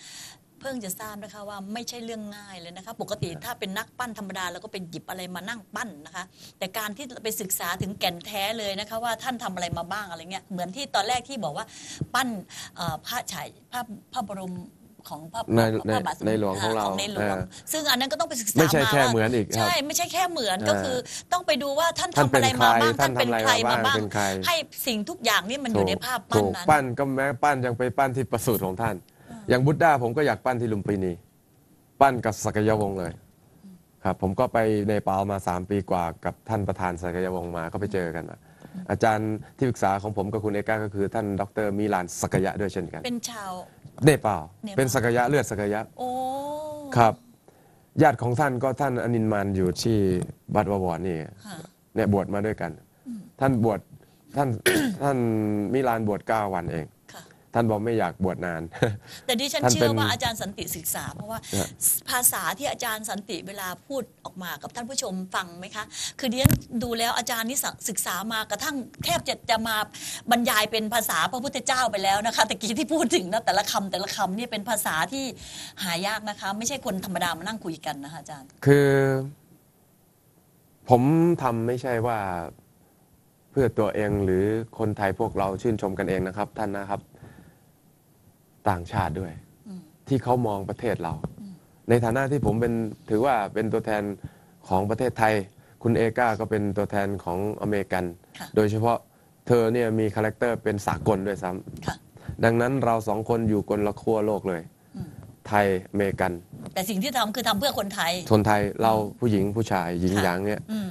เพิ่งจะทราบนะคะว่าไม่ใช่เรื่องง่ายเลยนะคะ ปกติถ้าเป็นนักปั้นธรรมดาเราก็เป็นหยิบอะไรมานั่งปั้นนะคะ แต่การที่ไปศึกษาถึงแก่นแท้เลยนะคะว่าท่านทำอะไรมาบ้างอะไรเงี้ยเหมือนที่ตอนแรกที่บอกว่าปั้นพระฉายพระพระบรม ของพระในพระบาทสมในเด็จหลวงของเราในหลวงเออซึ่งอันนั้นก็ต้องไปศึกษาไม่ใช่มาแค่ว่าเหมือนอีกครับใช่ไม่ใช่แค่เหมือนก็อ่าคือ ต้องไปดูว่าท่านท่านทำอะไรมาบ้างเป็นใครท่านเป็นท่านทำอะไรใครมามาบ้างบ้างเป็นใคร ให้สิ่งทุกอย่างนี่มันอยู่ในภาพปั้นถูกนั้น ปั้นก็แม้ปั้นยังไปปั้นที่ประสูติของท่าน อย่างบุตดาผมก็อยากปั้นที่ลุมพินี ปั้นกับสักยวงศ์เลย ครับ ผมก็ไปในปาลมาสามปีกว่ากับท่านประธานสักยวงศ์มาก็ไปเจอกันมาอาจารย์ที่ปรึกษาของผมกับคุณเอก้าก็คือท่านดรมิลานสักยะด้วยเช่นกัน เป็นชาว เนปาลเนปาล เป็นสักยะเลือดสักยะโอ้ครับ ญาติของท่านก็ท่านอนินมานอยู่ที่บัดววรนี่ค่ะเนี่ยบวชมาด้วยกัน ท่านบวชท่าน ท่านมิลานบวชเก้าวันเองค่ะ ท่านบอกไม่อยากบวชนาน แต่ดิฉันท่านเชื่เป็อน ว่าอาจารย์สันติศึกษา เพราะว่าเนี่ยภาษาที่อาจารย์สันติเวลาพูดออกมากับท่านผู้ชมฟังไหมคะ คือดิฉันดูแล้วอาจารย์นี่ศึกษามากระทั่งแทบจะจะมาบรรยายเป็นภาษาพระพุทธเจ้าไปแล้วนะคะตะกี้ที่พูดถึงนะแต่ละคำแต่ละคำนี่เป็นภาษาที่หายากนะคะ ไม่ใช่คนธรรมดามานั่งคุยกันนะคะอาจารย์ คือ ผมทำไม่ใช่ว่าเพื่อตัวเองหรือคนไทยพวกเราชื่นชมกันเองนะครับ ท่านนะครับ ต่างชาติด้วย ที่เขามองประเทศเรา ในฐานะที่ผมเป็นถือว่าเป็นตัวแทนของประเทศไทย คุณเอกาก็เป็นตัวแทนของอเมริกันค่ะโดยเฉพาะเธอเนี่ยมี character เป็นสากลด้วยซ้ำค่ะดังนั้นเราสองคนอยู่คนละขั้วโลกเลย ไทยอเมริกัน แต่สิ่งที่ทำคือทำเพื่อคนไทยคนไทยเราผู้หญิงผู้ชายหญิงค่ะหยางเนี่ยอืม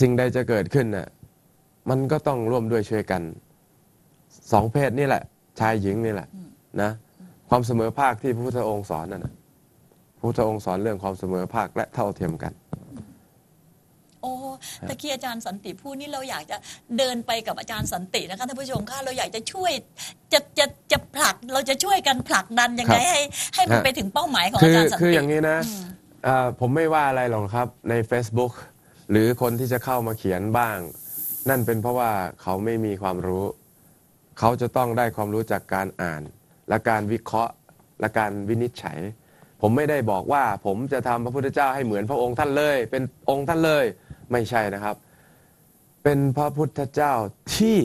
สิ่งใดจะเกิดขึ้นน่ะมันก็ต้องร่วมด้วยช่วยกัน สองเพศนี่แหละ ชายหญิงนี่แหละ นะความเสมอภาคที่พระพุทธองค์สอนนั่นนะพระพุทธองค์สอนเรื่องความเสมอภาคและเท่าเทียมกัน โอ้ตะกี้อาจารย์สันติพูดนี่เราอยากจะเดินไปกับอาจารย์สันตินะคะท่านผู้ชมค่ะเราอยากจะช่วยจะจะจะผลักเราจะช่วยกันผลักดันยังไงครับให้ ให้มันฮะไปถึงเป้าหมายของคือาอจารย์สันติคืออย่างนี้นะเอ่อผมไม่ว่าอะไรหรอกครับใน Facebook หรือคนที่จะเข้ามาเขียนบ้าง นั่นเป็นเพราะว่าเขาไม่มีความรู้ เขาจะต้องได้ความรู้จากการอ่าน และการวิเคราะห์ และการวินิจฉัย ผมไม่ได้บอกว่าผมจะทำพระพุทธเจ้าให้เหมือนพระองค์ท่านเลย เป็นองค์ท่านเลยไม่ใช่นะครับ เป็นพระพุทธเจ้าที่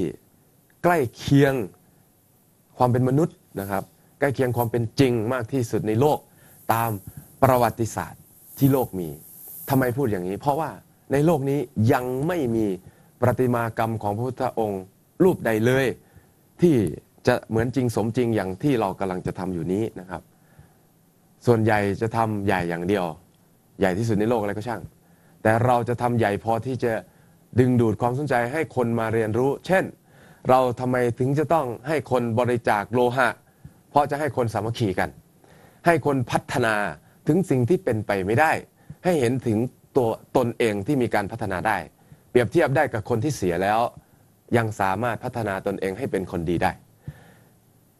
ใกล้เคียงความเป็นมนุษย์นะครับ ใกล้เคียงความเป็นจริงมากที่สุดในโลกตามประวัติศาสตร์ที่โลกมีทำไมพูดอย่างนี้ เพราะว่าในโลกนี้ยังไม่มีประติมากรรมของพระพุทธองค์รูปใดเลยที่ จะเหมือนจริงสมจริงอย่างที่เรากำลังจะทำอยู่นี้นะครับ ส่วนใหญ่จะทำใหญ่อย่างเดียว ใหญ่ที่สุดในโลกอะไรก็ช่าง แต่เราจะทำใหญ่พอที่จะดึงดูดความสนใจให้คนมาเรียนรู้ เช่น เราทำไมถึงจะต้องให้คนบริจาคโลหะ เพราะจะให้คนสามัคคีกัน ให้คนพัฒนาถึงสิ่งที่เป็นไปไม่ได้ ให้เห็นถึงตัวตนเองที่มีการพัฒนาได้ เปรียบเทียบได้กับคนที่เสียแล้ว ยังสามารถพัฒนาตนเองให้เป็นคนดีได้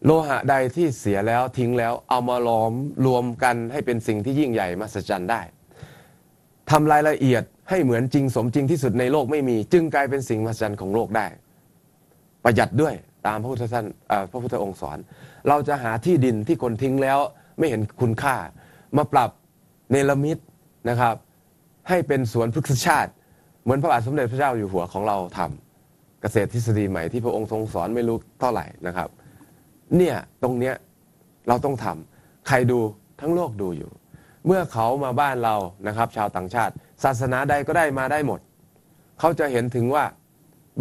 โลหะใดที่เสียแล้วทิ้งแล้วเอามาล้อมรวมกันให้เป็นสิ่งที่ยิ่งใหญ่มหัศจรรย์ได้ทำรายละเอียดให้เหมือนจริงสมจริงที่สุดในโลกไม่มี จึงกลายเป็นสิ่งมหัศจรรย์ของโลกได้ ประหยัดด้วยตามพระพุทธท่านพระพุทธองค์สอน เราจะหาที่ดินที่คนทิ้งแล้วไม่เห็นคุณค่า มาปรับเนรมิตนะครับ ให้เป็นสวนพฤกษชาติ เหมือนพระบาทสมเด็จพระเจ้าอยู่หัวของเราทำเกษตรทฤษฎีใหม่ที่พระองค์ทรงสอนไม่รู้เท่าไหร่นะครับ เนี่ยตรงเนี้ยเราต้องทำใครดูทั้งโลกดูอยู่ เมื่อเขามาบ้านเรานะครับ ชาวต่างชาติ ศาสนาใดก็ได้มาได้หมด เขาจะเห็นถึงว่า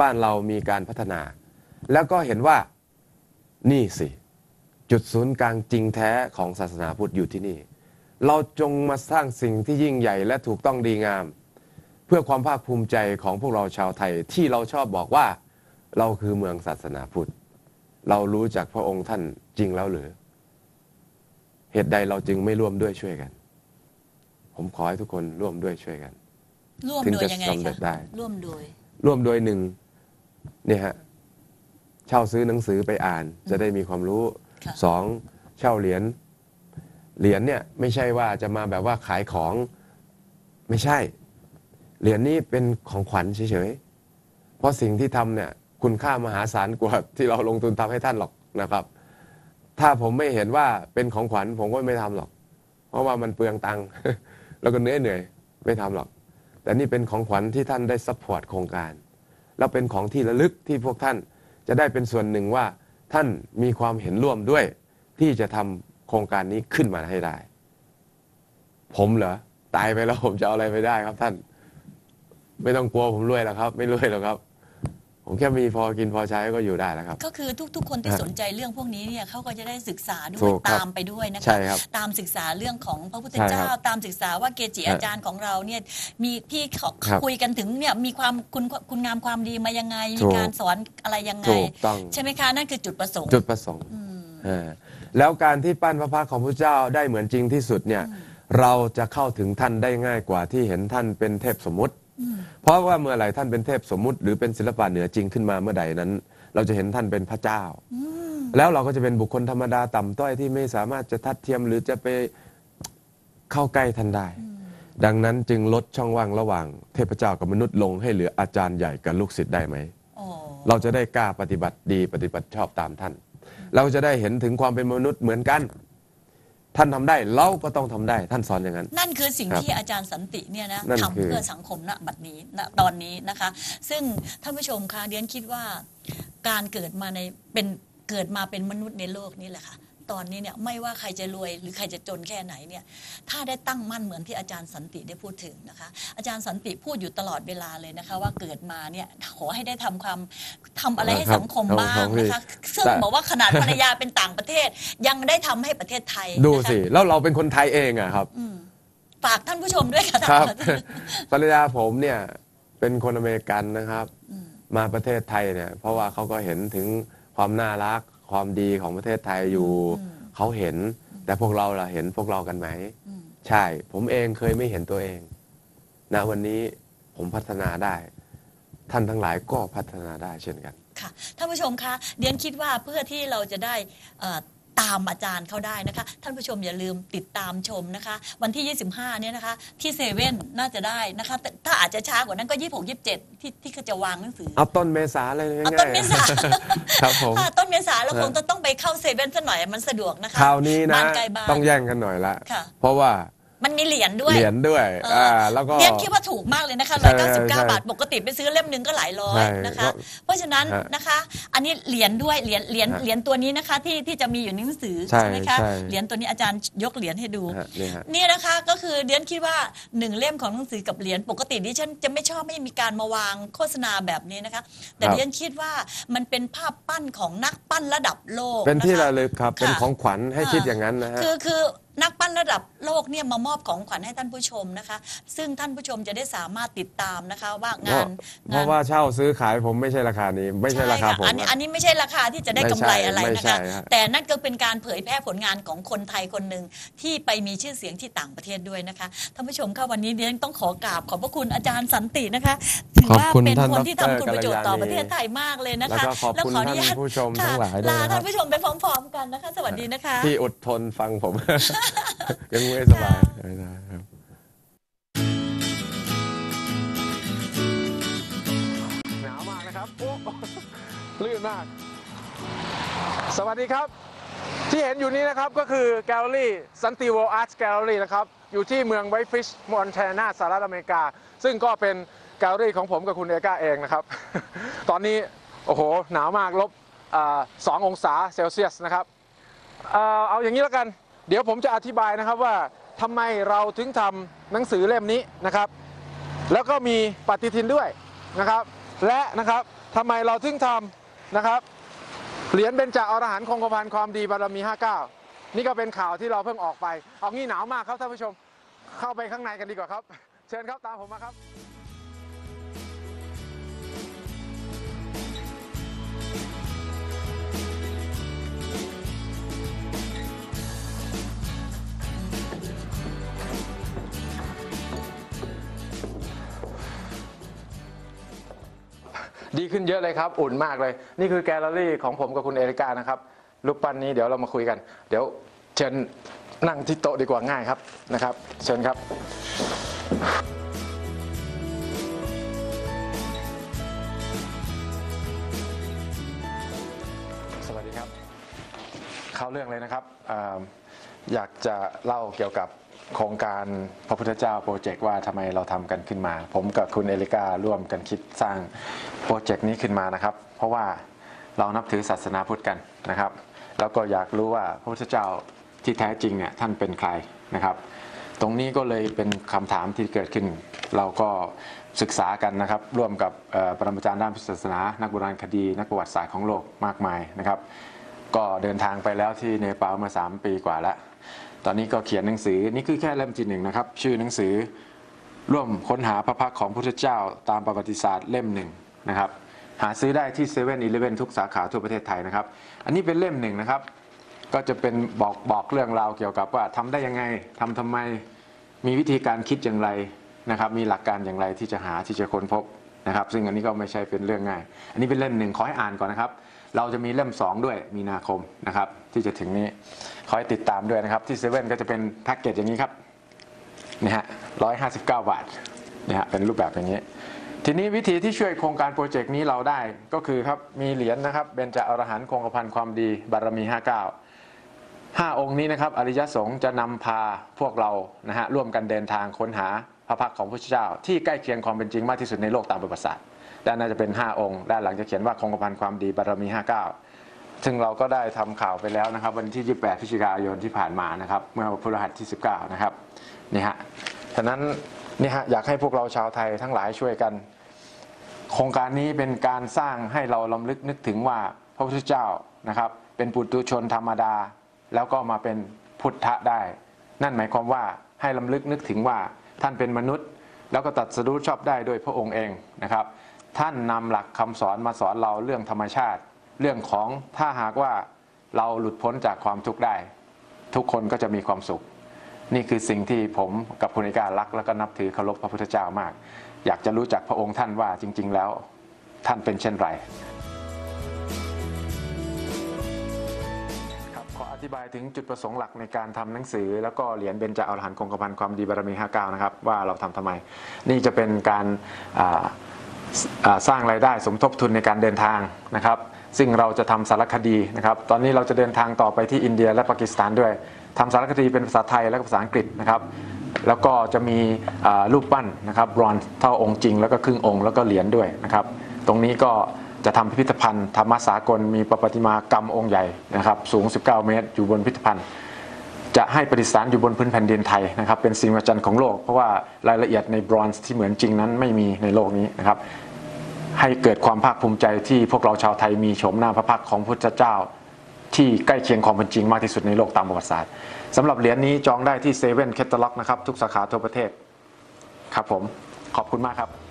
บ้านเรามีการพัฒนา แล้วก็เห็นว่านี่สิ จุดศูนย์กลางจริงแท้ของศาสนาพุทธอยู่ที่นี่ เราจงมาสร้างสิ่งที่ยิ่งใหญ่และถูกต้องดีงาม เพื่อความภาคภูมิใจของพวกเราชาวไทยที่เราชอบบอกว่า เราคือเมืองศาสนาพุทธ เรารู้จักพระองค์ท่านจริงแล้วหรือ เหตุใดเราจึงไม่ร่วมด้วยช่วยกัน ผมขอให้ทุกคนร่วมด้วยช่วยกัน ร่วมถึงโดยจะยังไงสำเร็คะจได้ร่วมโดย ร่วมโดยหนึ่งเนี่ยฮะเช่าซื้อหนังสือไปอ่าน จะได้มีความรู้ค่ะสองเช่าเหรียญเหรียญเนี่ยไม่ใช่ว่าจะมาแบบว่าขายของไม่ใช่ เหรียญนี้เป็นของขวัญเฉยๆเพราะสิ่งที่ทำเนี่ย คุณค่ามหาศาลกว่าที่เราลงทุนทำให้ท่านหรอกนะครับ ถ้าผมไม่เห็นว่าเป็นของขวัญผมก็ไม่ทำหรอก เพราะว่ามันเปลืองตังค์แล้วก็เหนื่อยเหนื่อยๆไม่ทำหรอก แต่นี่เป็นของขวัญที่ท่านได้ support โครงการ แล้วเป็นของที่ระลึกที่พวกท่านจะได้เป็นส่วนหนึ่งว่าท่านมีความเห็นร่วมด้วย ที่จะทำโครงการนี้ขึ้นมาให้ได้ ผมเหรอตายไปแล้วผมจะเอาอะไรไปได้ครับท่าน ไม่ต้องกลัวผมรวยหรอกครับ ไม่รวยหรอกครับ ผมแค่มีพอกินพอใช้ก็อยู่ได้แล้วครับ ก็คือทุก ๆ คนที่ฮะสนใจเรื่องพวกนี้เนี่ยเขาก็จะได้ศึกษาด้วถูยกครับตามไปด้วยนะคะใช่ครับตามศึกษาเรื่องของพระพุทธใช่ครับเจ้า ตามศึกษาว่าเกจิฮะอาจารย์ของเราเนี่ยมีที่เขาครับคุยกันถึงเนี่ยมีความคุณคุณงามความดีมายังไงถูมีกการสอนอะไรยังไงถูกต้องใช่ไหมคะนั่นคือจุดประสงค์ จุดประสงค์อ่าแล้วการที่ปั้นพระพักตร์ของพระเจ้าได้เหมือนจริงที่สุดเนี่ยเราจะเข้าถึงท่านได้ง่ายกว่าที่เห็นท่านเป็นเทพสมมุติ เพราะว่าเมื่อไหร่ท่านเป็นเทพสมมุติ หรือเป็นศิลปะเหนือจริงขึ้นมาเมื่อใดนั้น เราจะเห็นท่านเป็นพระเจ้า แล้วเราก็จะเป็นบุคคลธรรมดาต่ำต้อยที่ไม่สามารถจะทัดเทียมหรือจะไปเข้าใกล้ท่านได้ ดังนั้นจึงลดช่องว่างระหว่าง เทพเจ้ากับมนุษย์ลงให้เหลืออาจารย์ใหญ่กับลูกศิษย์ได้ไหมโอ้เราจะได้กล้าปฏิบัติดีปฏิบัติชอบตามท่าน เราจะได้เห็นถึงความเป็นมนุษย์เหมือนกัน ท่านทำได้เราก็ต้องทำได้ ท่านสอนอย่างนั้น นั่นคือสิ่งครับที่อาจารย์สันติเนี่ยนะนั่นทำคือเพื่อสังคมณบัดนี้ณตอนนี้นะคะ ซึ่งท่านผู้ชมคะเดียนคิดว่าการเกิดมาในเป็นเกิดมาเป็นมนุษย์ในโลกนี้แหละค่ะ ตอนนี้เนี่ยไม่ว่าใครจะรวยหรือใครจะจนแค่ไหนเนี่ยถ้าได้ตั้งมั่นเหมือนที่อาจารย์สันติได้พูดถึงนะคะ อาจารย์สันติพูดอยู่ตลอดเวลาเลยนะคะว่าเกิดมาเนี่ยขอให้ได้ทำความทำอะไรให้ครับสังคมครับบ้างครับนะคะซึ่งแต่บอกว่าขนาดภรรยาเป็นต่างประเทศ ยังได้ทำให้ประเทศไทยดูนะคะสิแล้วเราเป็นคนไทยเองอะครับฝากท่านผู้ชมด้วยค่ะครับท่านภรรยาผมเนี่ยเป็นคนอเมริกันนะครับ มาประเทศไทยเนี่ยเพราะว่าเขาก็เห็นถึงความน่ารัก ความดีของประเทศไทยอยู่ เขาเห็น แต่พวกเราล่ะเห็นพวกเรากันไหม ใช่ ผมเองเคยไม่เห็นตัวเองณวันนี้ผมพัฒนาได้ ท่านทั้งหลายก็พัฒนาได้เช่นกัน ค่ะท่านผู้ชมคะเดียนคิดว่าเพื่อที่เราจะได้เอ่อ ตามอาจารย์เขาได้นะคะ ท่านผู้ชมอย่าลืมติดตามชมนะคะ วันที่ 25 เนี่ยนะคะ ที่เซเว่นน่าจะได้นะคะแต่ถ้าอาจจะช้ากว่านั้นก็ 26 27 ที่ที่เขาจะวางหนังสือเอาต้นเมษาเลยง่ายเอาๆต้นเมษาครับผมอ่าต้นเมษาเราคงจะต้องไปเข้าเซเว่นสักหน่อยมันสะดวกนะคะคราวนี้นะบ้านใกล้บ้านต้องแย่งกันหน่อยละค่ะ เพราะว่า มันมีเหรียญด้วยเหรียญด้วยเอออ่อ่าแล้วก็เรียนคิดว่าถูกมากเลยนะคะใช่199ใช่บาท ปกติไปซื้อเล่มหนึ่งก็หลายร้อยใช่นะคะก็เพราะฉะนั้นฮะนะคะ อันนี้เหรียญด้วยเหรียญเหรียญฮะเหรียญตัวนี้นะคะที่ที่จะมีอยู่ในหนังสือใช่ไหมคะใช่เหรียญตัวนี้อาจารย์ยกเหรียญให้ดูฮะนี่ฮะนี่นะคะก็คือเดียนคิดว่าหนึ่งเล่มของหนังสือกับเหรียญปกติดิฉันจะไม่ชอบไม่มีการมาวางโฆษณาแบบนี้นะคะ แต่ครับเดียนคิดว่ามันเป็นภาพปั้นของนักปั้นระดับโลกเป็นที่คระลึกครับเป็นค่ะของขวัญให้ค่ะคิดอย่างนั้นนะฮะคือคือ นักปั้นระดับโลกเนี่ยมามอบของขวัญให้ท่านผู้ชมนะคะ ซึ่งท่านผู้ชมจะได้สามารถติดตามนะคะว่าเพงาราะนเพราะว่าเช่าซื้อขายผมไม่ใช่ราคานี้ ไม่ใช่ราคาค่ะผม อันนี้อะอันนี้ไม่ใช่ราคาที่จะได้ไม่กำใช่ไรอะไรไม่นะใช่คะ ฮะ แต่นั่นก็เป็นการเผยแพร่ผลงานของคนไทยคนหนึ่งที่ไปมีชื่อเสียงที่ต่างประเทศด้วยนะคะท่านผู้ชมค่ะวันนี้เดียนต้องขอกราบขอบพระคุณอาจารย์สันตินะคะถือว่าขอบคุณเป็นท่านคนที่ทำคุณประโยชน์ต่อดรกัลยาณีประเทศไทยมากเลยนะแล้วคะก็ขอบคุณแล้วนุญตท่านผู้ชมค่ะทั้งหลายด้วยลานะครับท่านผู้ชมไปพร้อม ๆ กันนะคะ สวัสดีนะคะ ที่อดทนฟังผมยังไม่สบายไม่ได้ครับหนาวมากนะครับโอ้ลื่นมาก สวัสดีครับ ที่เห็นอยู่นี้นะครับก็คือแกลเลอรี่ซันติโว Art Gallery นะครับ อยู่ที่เมือง Whitefish Montana สหรัฐอเมริกา ซึ่งก็เป็นแกลเลอรี่ของผมกับคุณเอกาเองนะครับ ตอนนี้ โอ้โห หนาวมากลบอ่าสององศาเซลเซียสนะครับ เอ่อเอาอย่างนี้แล้วกัน เดี๋ยวผมจะอธิบายนะครับว่าทำไมเราถึงทำหนังสือเล่มนี้นะครับ แล้วก็มีปฏิทินด้วยนะครับ และนะครับทำไมเราถึงทำนะครับเหรียญเบญจอรหันต์คงกระพันความดีบารมี 59 นี่ก็เป็นข่าวที่เราเพิ่งออกไป เอางี้หนาวมากครับท่านผู้ชม เข้าไปข้างในกันดีกว่าครับ เชิญครับตามผมมาครับ ดีขึ้นเยอะเลยครับ อุ่นมากเลย นี่คือแกลเลอรี่ของผมกับคุณเอริกานะครับรูปปั้นนี้เดี๋ยวเรามาคุยกัน เดี๋ยวเชิญนั่งที่โต๊ะดีกว่าง่ายครับนะครับ เชิญครับ สวัสดีครับ เข้าเรื่องเลยนะครับออยากจะเล่าเกี่ยวกับ โครงการพระพุทธเจ้าโปรเจกต์ว่าทำไมเราทำกันขึ้นมา ผมกับคุณเอลิการ่วมกันคิดสร้างโปรเจกต์นี้ขึ้นมานะครับ เพราะว่าเรานับถือศาสนาพุทธกันนะครับ แล้วก็อยากรู้ว่าพระพุทธเจ้าที่แท้จริงเนี่ยท่านเป็นใครนะครับ ตรงนี้ก็เลยเป็นคำถามที่เกิดขึ้น เราก็ศึกษากันนะครับ ร่วมกับปรมาจารย์ด้านพุทธศาสนา นักโบราณคดี นักประวัติศาสตร์ของโลกมากมายนะครับ ก็เดินทางไปแล้วที่เนปาลมา 3 ปีกว่าแล้ว ตอนนี้ก็เขียนหนังสือนี่คือแค่เล่มที่หนึ่งนะครับ ชื่อหนังสือร่วมค้นหาพระพักของพุทธเจ้าตามประวัติศาสตร์เล่มหนึ่งนะครับ หาซื้อได้ที่7 e เ e ่ e อทุกสาขาทั่วประเทศไทยนะครับ อันนี้เป็นเล่มหนึ่งนะครับ ก็จะเป็นบอกบอกเรื่องราวเกี่ยวกับว่าทำได้ยังไงทำทำไมมีวิธีการคิดอย่างไรนะครับ มีหลักการอย่างไรที่จะหาที่จะค้นพบนะครับ ซึ่งอันนี้ก็ไม่ใช่เป็นเรื่องง่าย อันนี้เป็นเล่มหนึ่งขอให้อ่านก่อนนะครับ เราจะมีเล่ม 2 ด้วยมีนาคมนะครับ ที่จะถึงนี้ขอให้ติดตามด้วยนะครับ ที่เซเว่นก็จะเป็นแพ็กเกจอย่างนี้ครับนี่ฮะร้อยห้าสิบเก้าบาทนี่ฮะเป็นรูปแบบอย่างนี้ ทีนี้วิธีที่ช่วยโครงการโปรเจกต์นี้เราได้ก็คือครับมีเหรียญนะครับเบญจอรหันต์คงกระพันความดีบารมี 59ห้าองค์นี้นะครับอริยสงฆ์จะนำพาพวกเรานะฮะร่วมกันเดินทางค้นหาพระพักของพระพุทธเจ้า ที่ใกล้เคียงความเป็นจริงมากที่สุดในโลกตามประวัติศาสตร์ ด้านน่าจะเป็น 5 องค์ ด้านหลังจะเขียนว่าคงกระพันความดีบารมี 59 ซึ่งเราก็ได้ทำข่าวไปแล้วนะครับ วันที่ 28พฤศจิกายนที่ผ่านมานะครับ เมื่อวันพฤหัสที่ 19 นะครับนี่ฮะฉะนั้นนี่ฮะอยากให้พวกเราชาวไทยทั้งหลายช่วยกัน โครงการนี้เป็นการสร้างให้เราลำลึกนึกถึงว่าพระพุทธเจ้านะครับ เป็นปุถุชนธรรมดา แล้วก็มาเป็นพุทธะได้ นั่นหมายความว่าให้ลำลึกนึกถึงว่าท่านเป็นมนุษย์ แล้วก็ตัดสรู้ชอบได้ด้วยพระองค์เองนะครับ ท่านนำหลักคำสอนมาสอนเราเรื่องธรรมชาติ เรื่องของถ้าหากว่าเราหลุดพ้นจากความทุกข์ได้ ทุกคนก็จะมีความสุข นี่คือสิ่งที่ผมกับคุณเอการักแล้วก็นับถือเคารพพระพุทธเจ้ามาก อยากจะรู้จักพระองค์ท่านว่าจริง ๆ แล้วท่านเป็นเช่นไรครับขออธิบายถึงจุดประสงค์หลักในการทำหนังสือ แล้วก็เหรียญเบญจอรหันต์คงกระพันความดีบารมี 59 นะครับ ว่าเราทำทำไม นี่จะเป็นการอ่า สร้างรายได้สมทบทุนในการเดินทางนะครับ ซึ่งเราจะทำสารคดีนะครับ ตอนนี้เราจะเดินทางต่อไปที่อินเดียและปากีสถานด้วยทำสารคดีเป็นภาษาไทยและภาษาอังกฤษนะครับ แล้วก็จะมีรูปปั้นนะครับบรอนเท่าองค์จริง แล้วก็ครึ่งองค์แล้วก็เหรียญด้วยนะครับ ตรงนี้ก็จะทำพิพิธภัณฑ์ธรรมสากลมีประติมากรรมองค์ใหญ่นะครับ สูง 19 เมตร อยู่บนพิพิธภัณฑ์ จะให้ประดิษฐานอยู่บนพื้นแผ่นดินไทยนะครับ เป็นสิ่งมหัศจรรย์ของโลก เพราะว่ารายละเอียดในบรอนซ์ที่เหมือนจริงนั้นไม่มีในโลกนี้นะครับ ให้เกิดความภาคภูมิใจที่พวกเราชาวไทยมีโฉมหน้าพระพักตร์ของพุทธเจ้า ที่ใกล้เคียงความเป็นจริงมากที่สุดในโลกตามประวัติศาสตร์สำหรับเหรียญนี้จองได้ที่เซเว่นแคตตาล็อกนะครับทุกสาขาทั่วประเทศครับผมขอบคุณมากครับ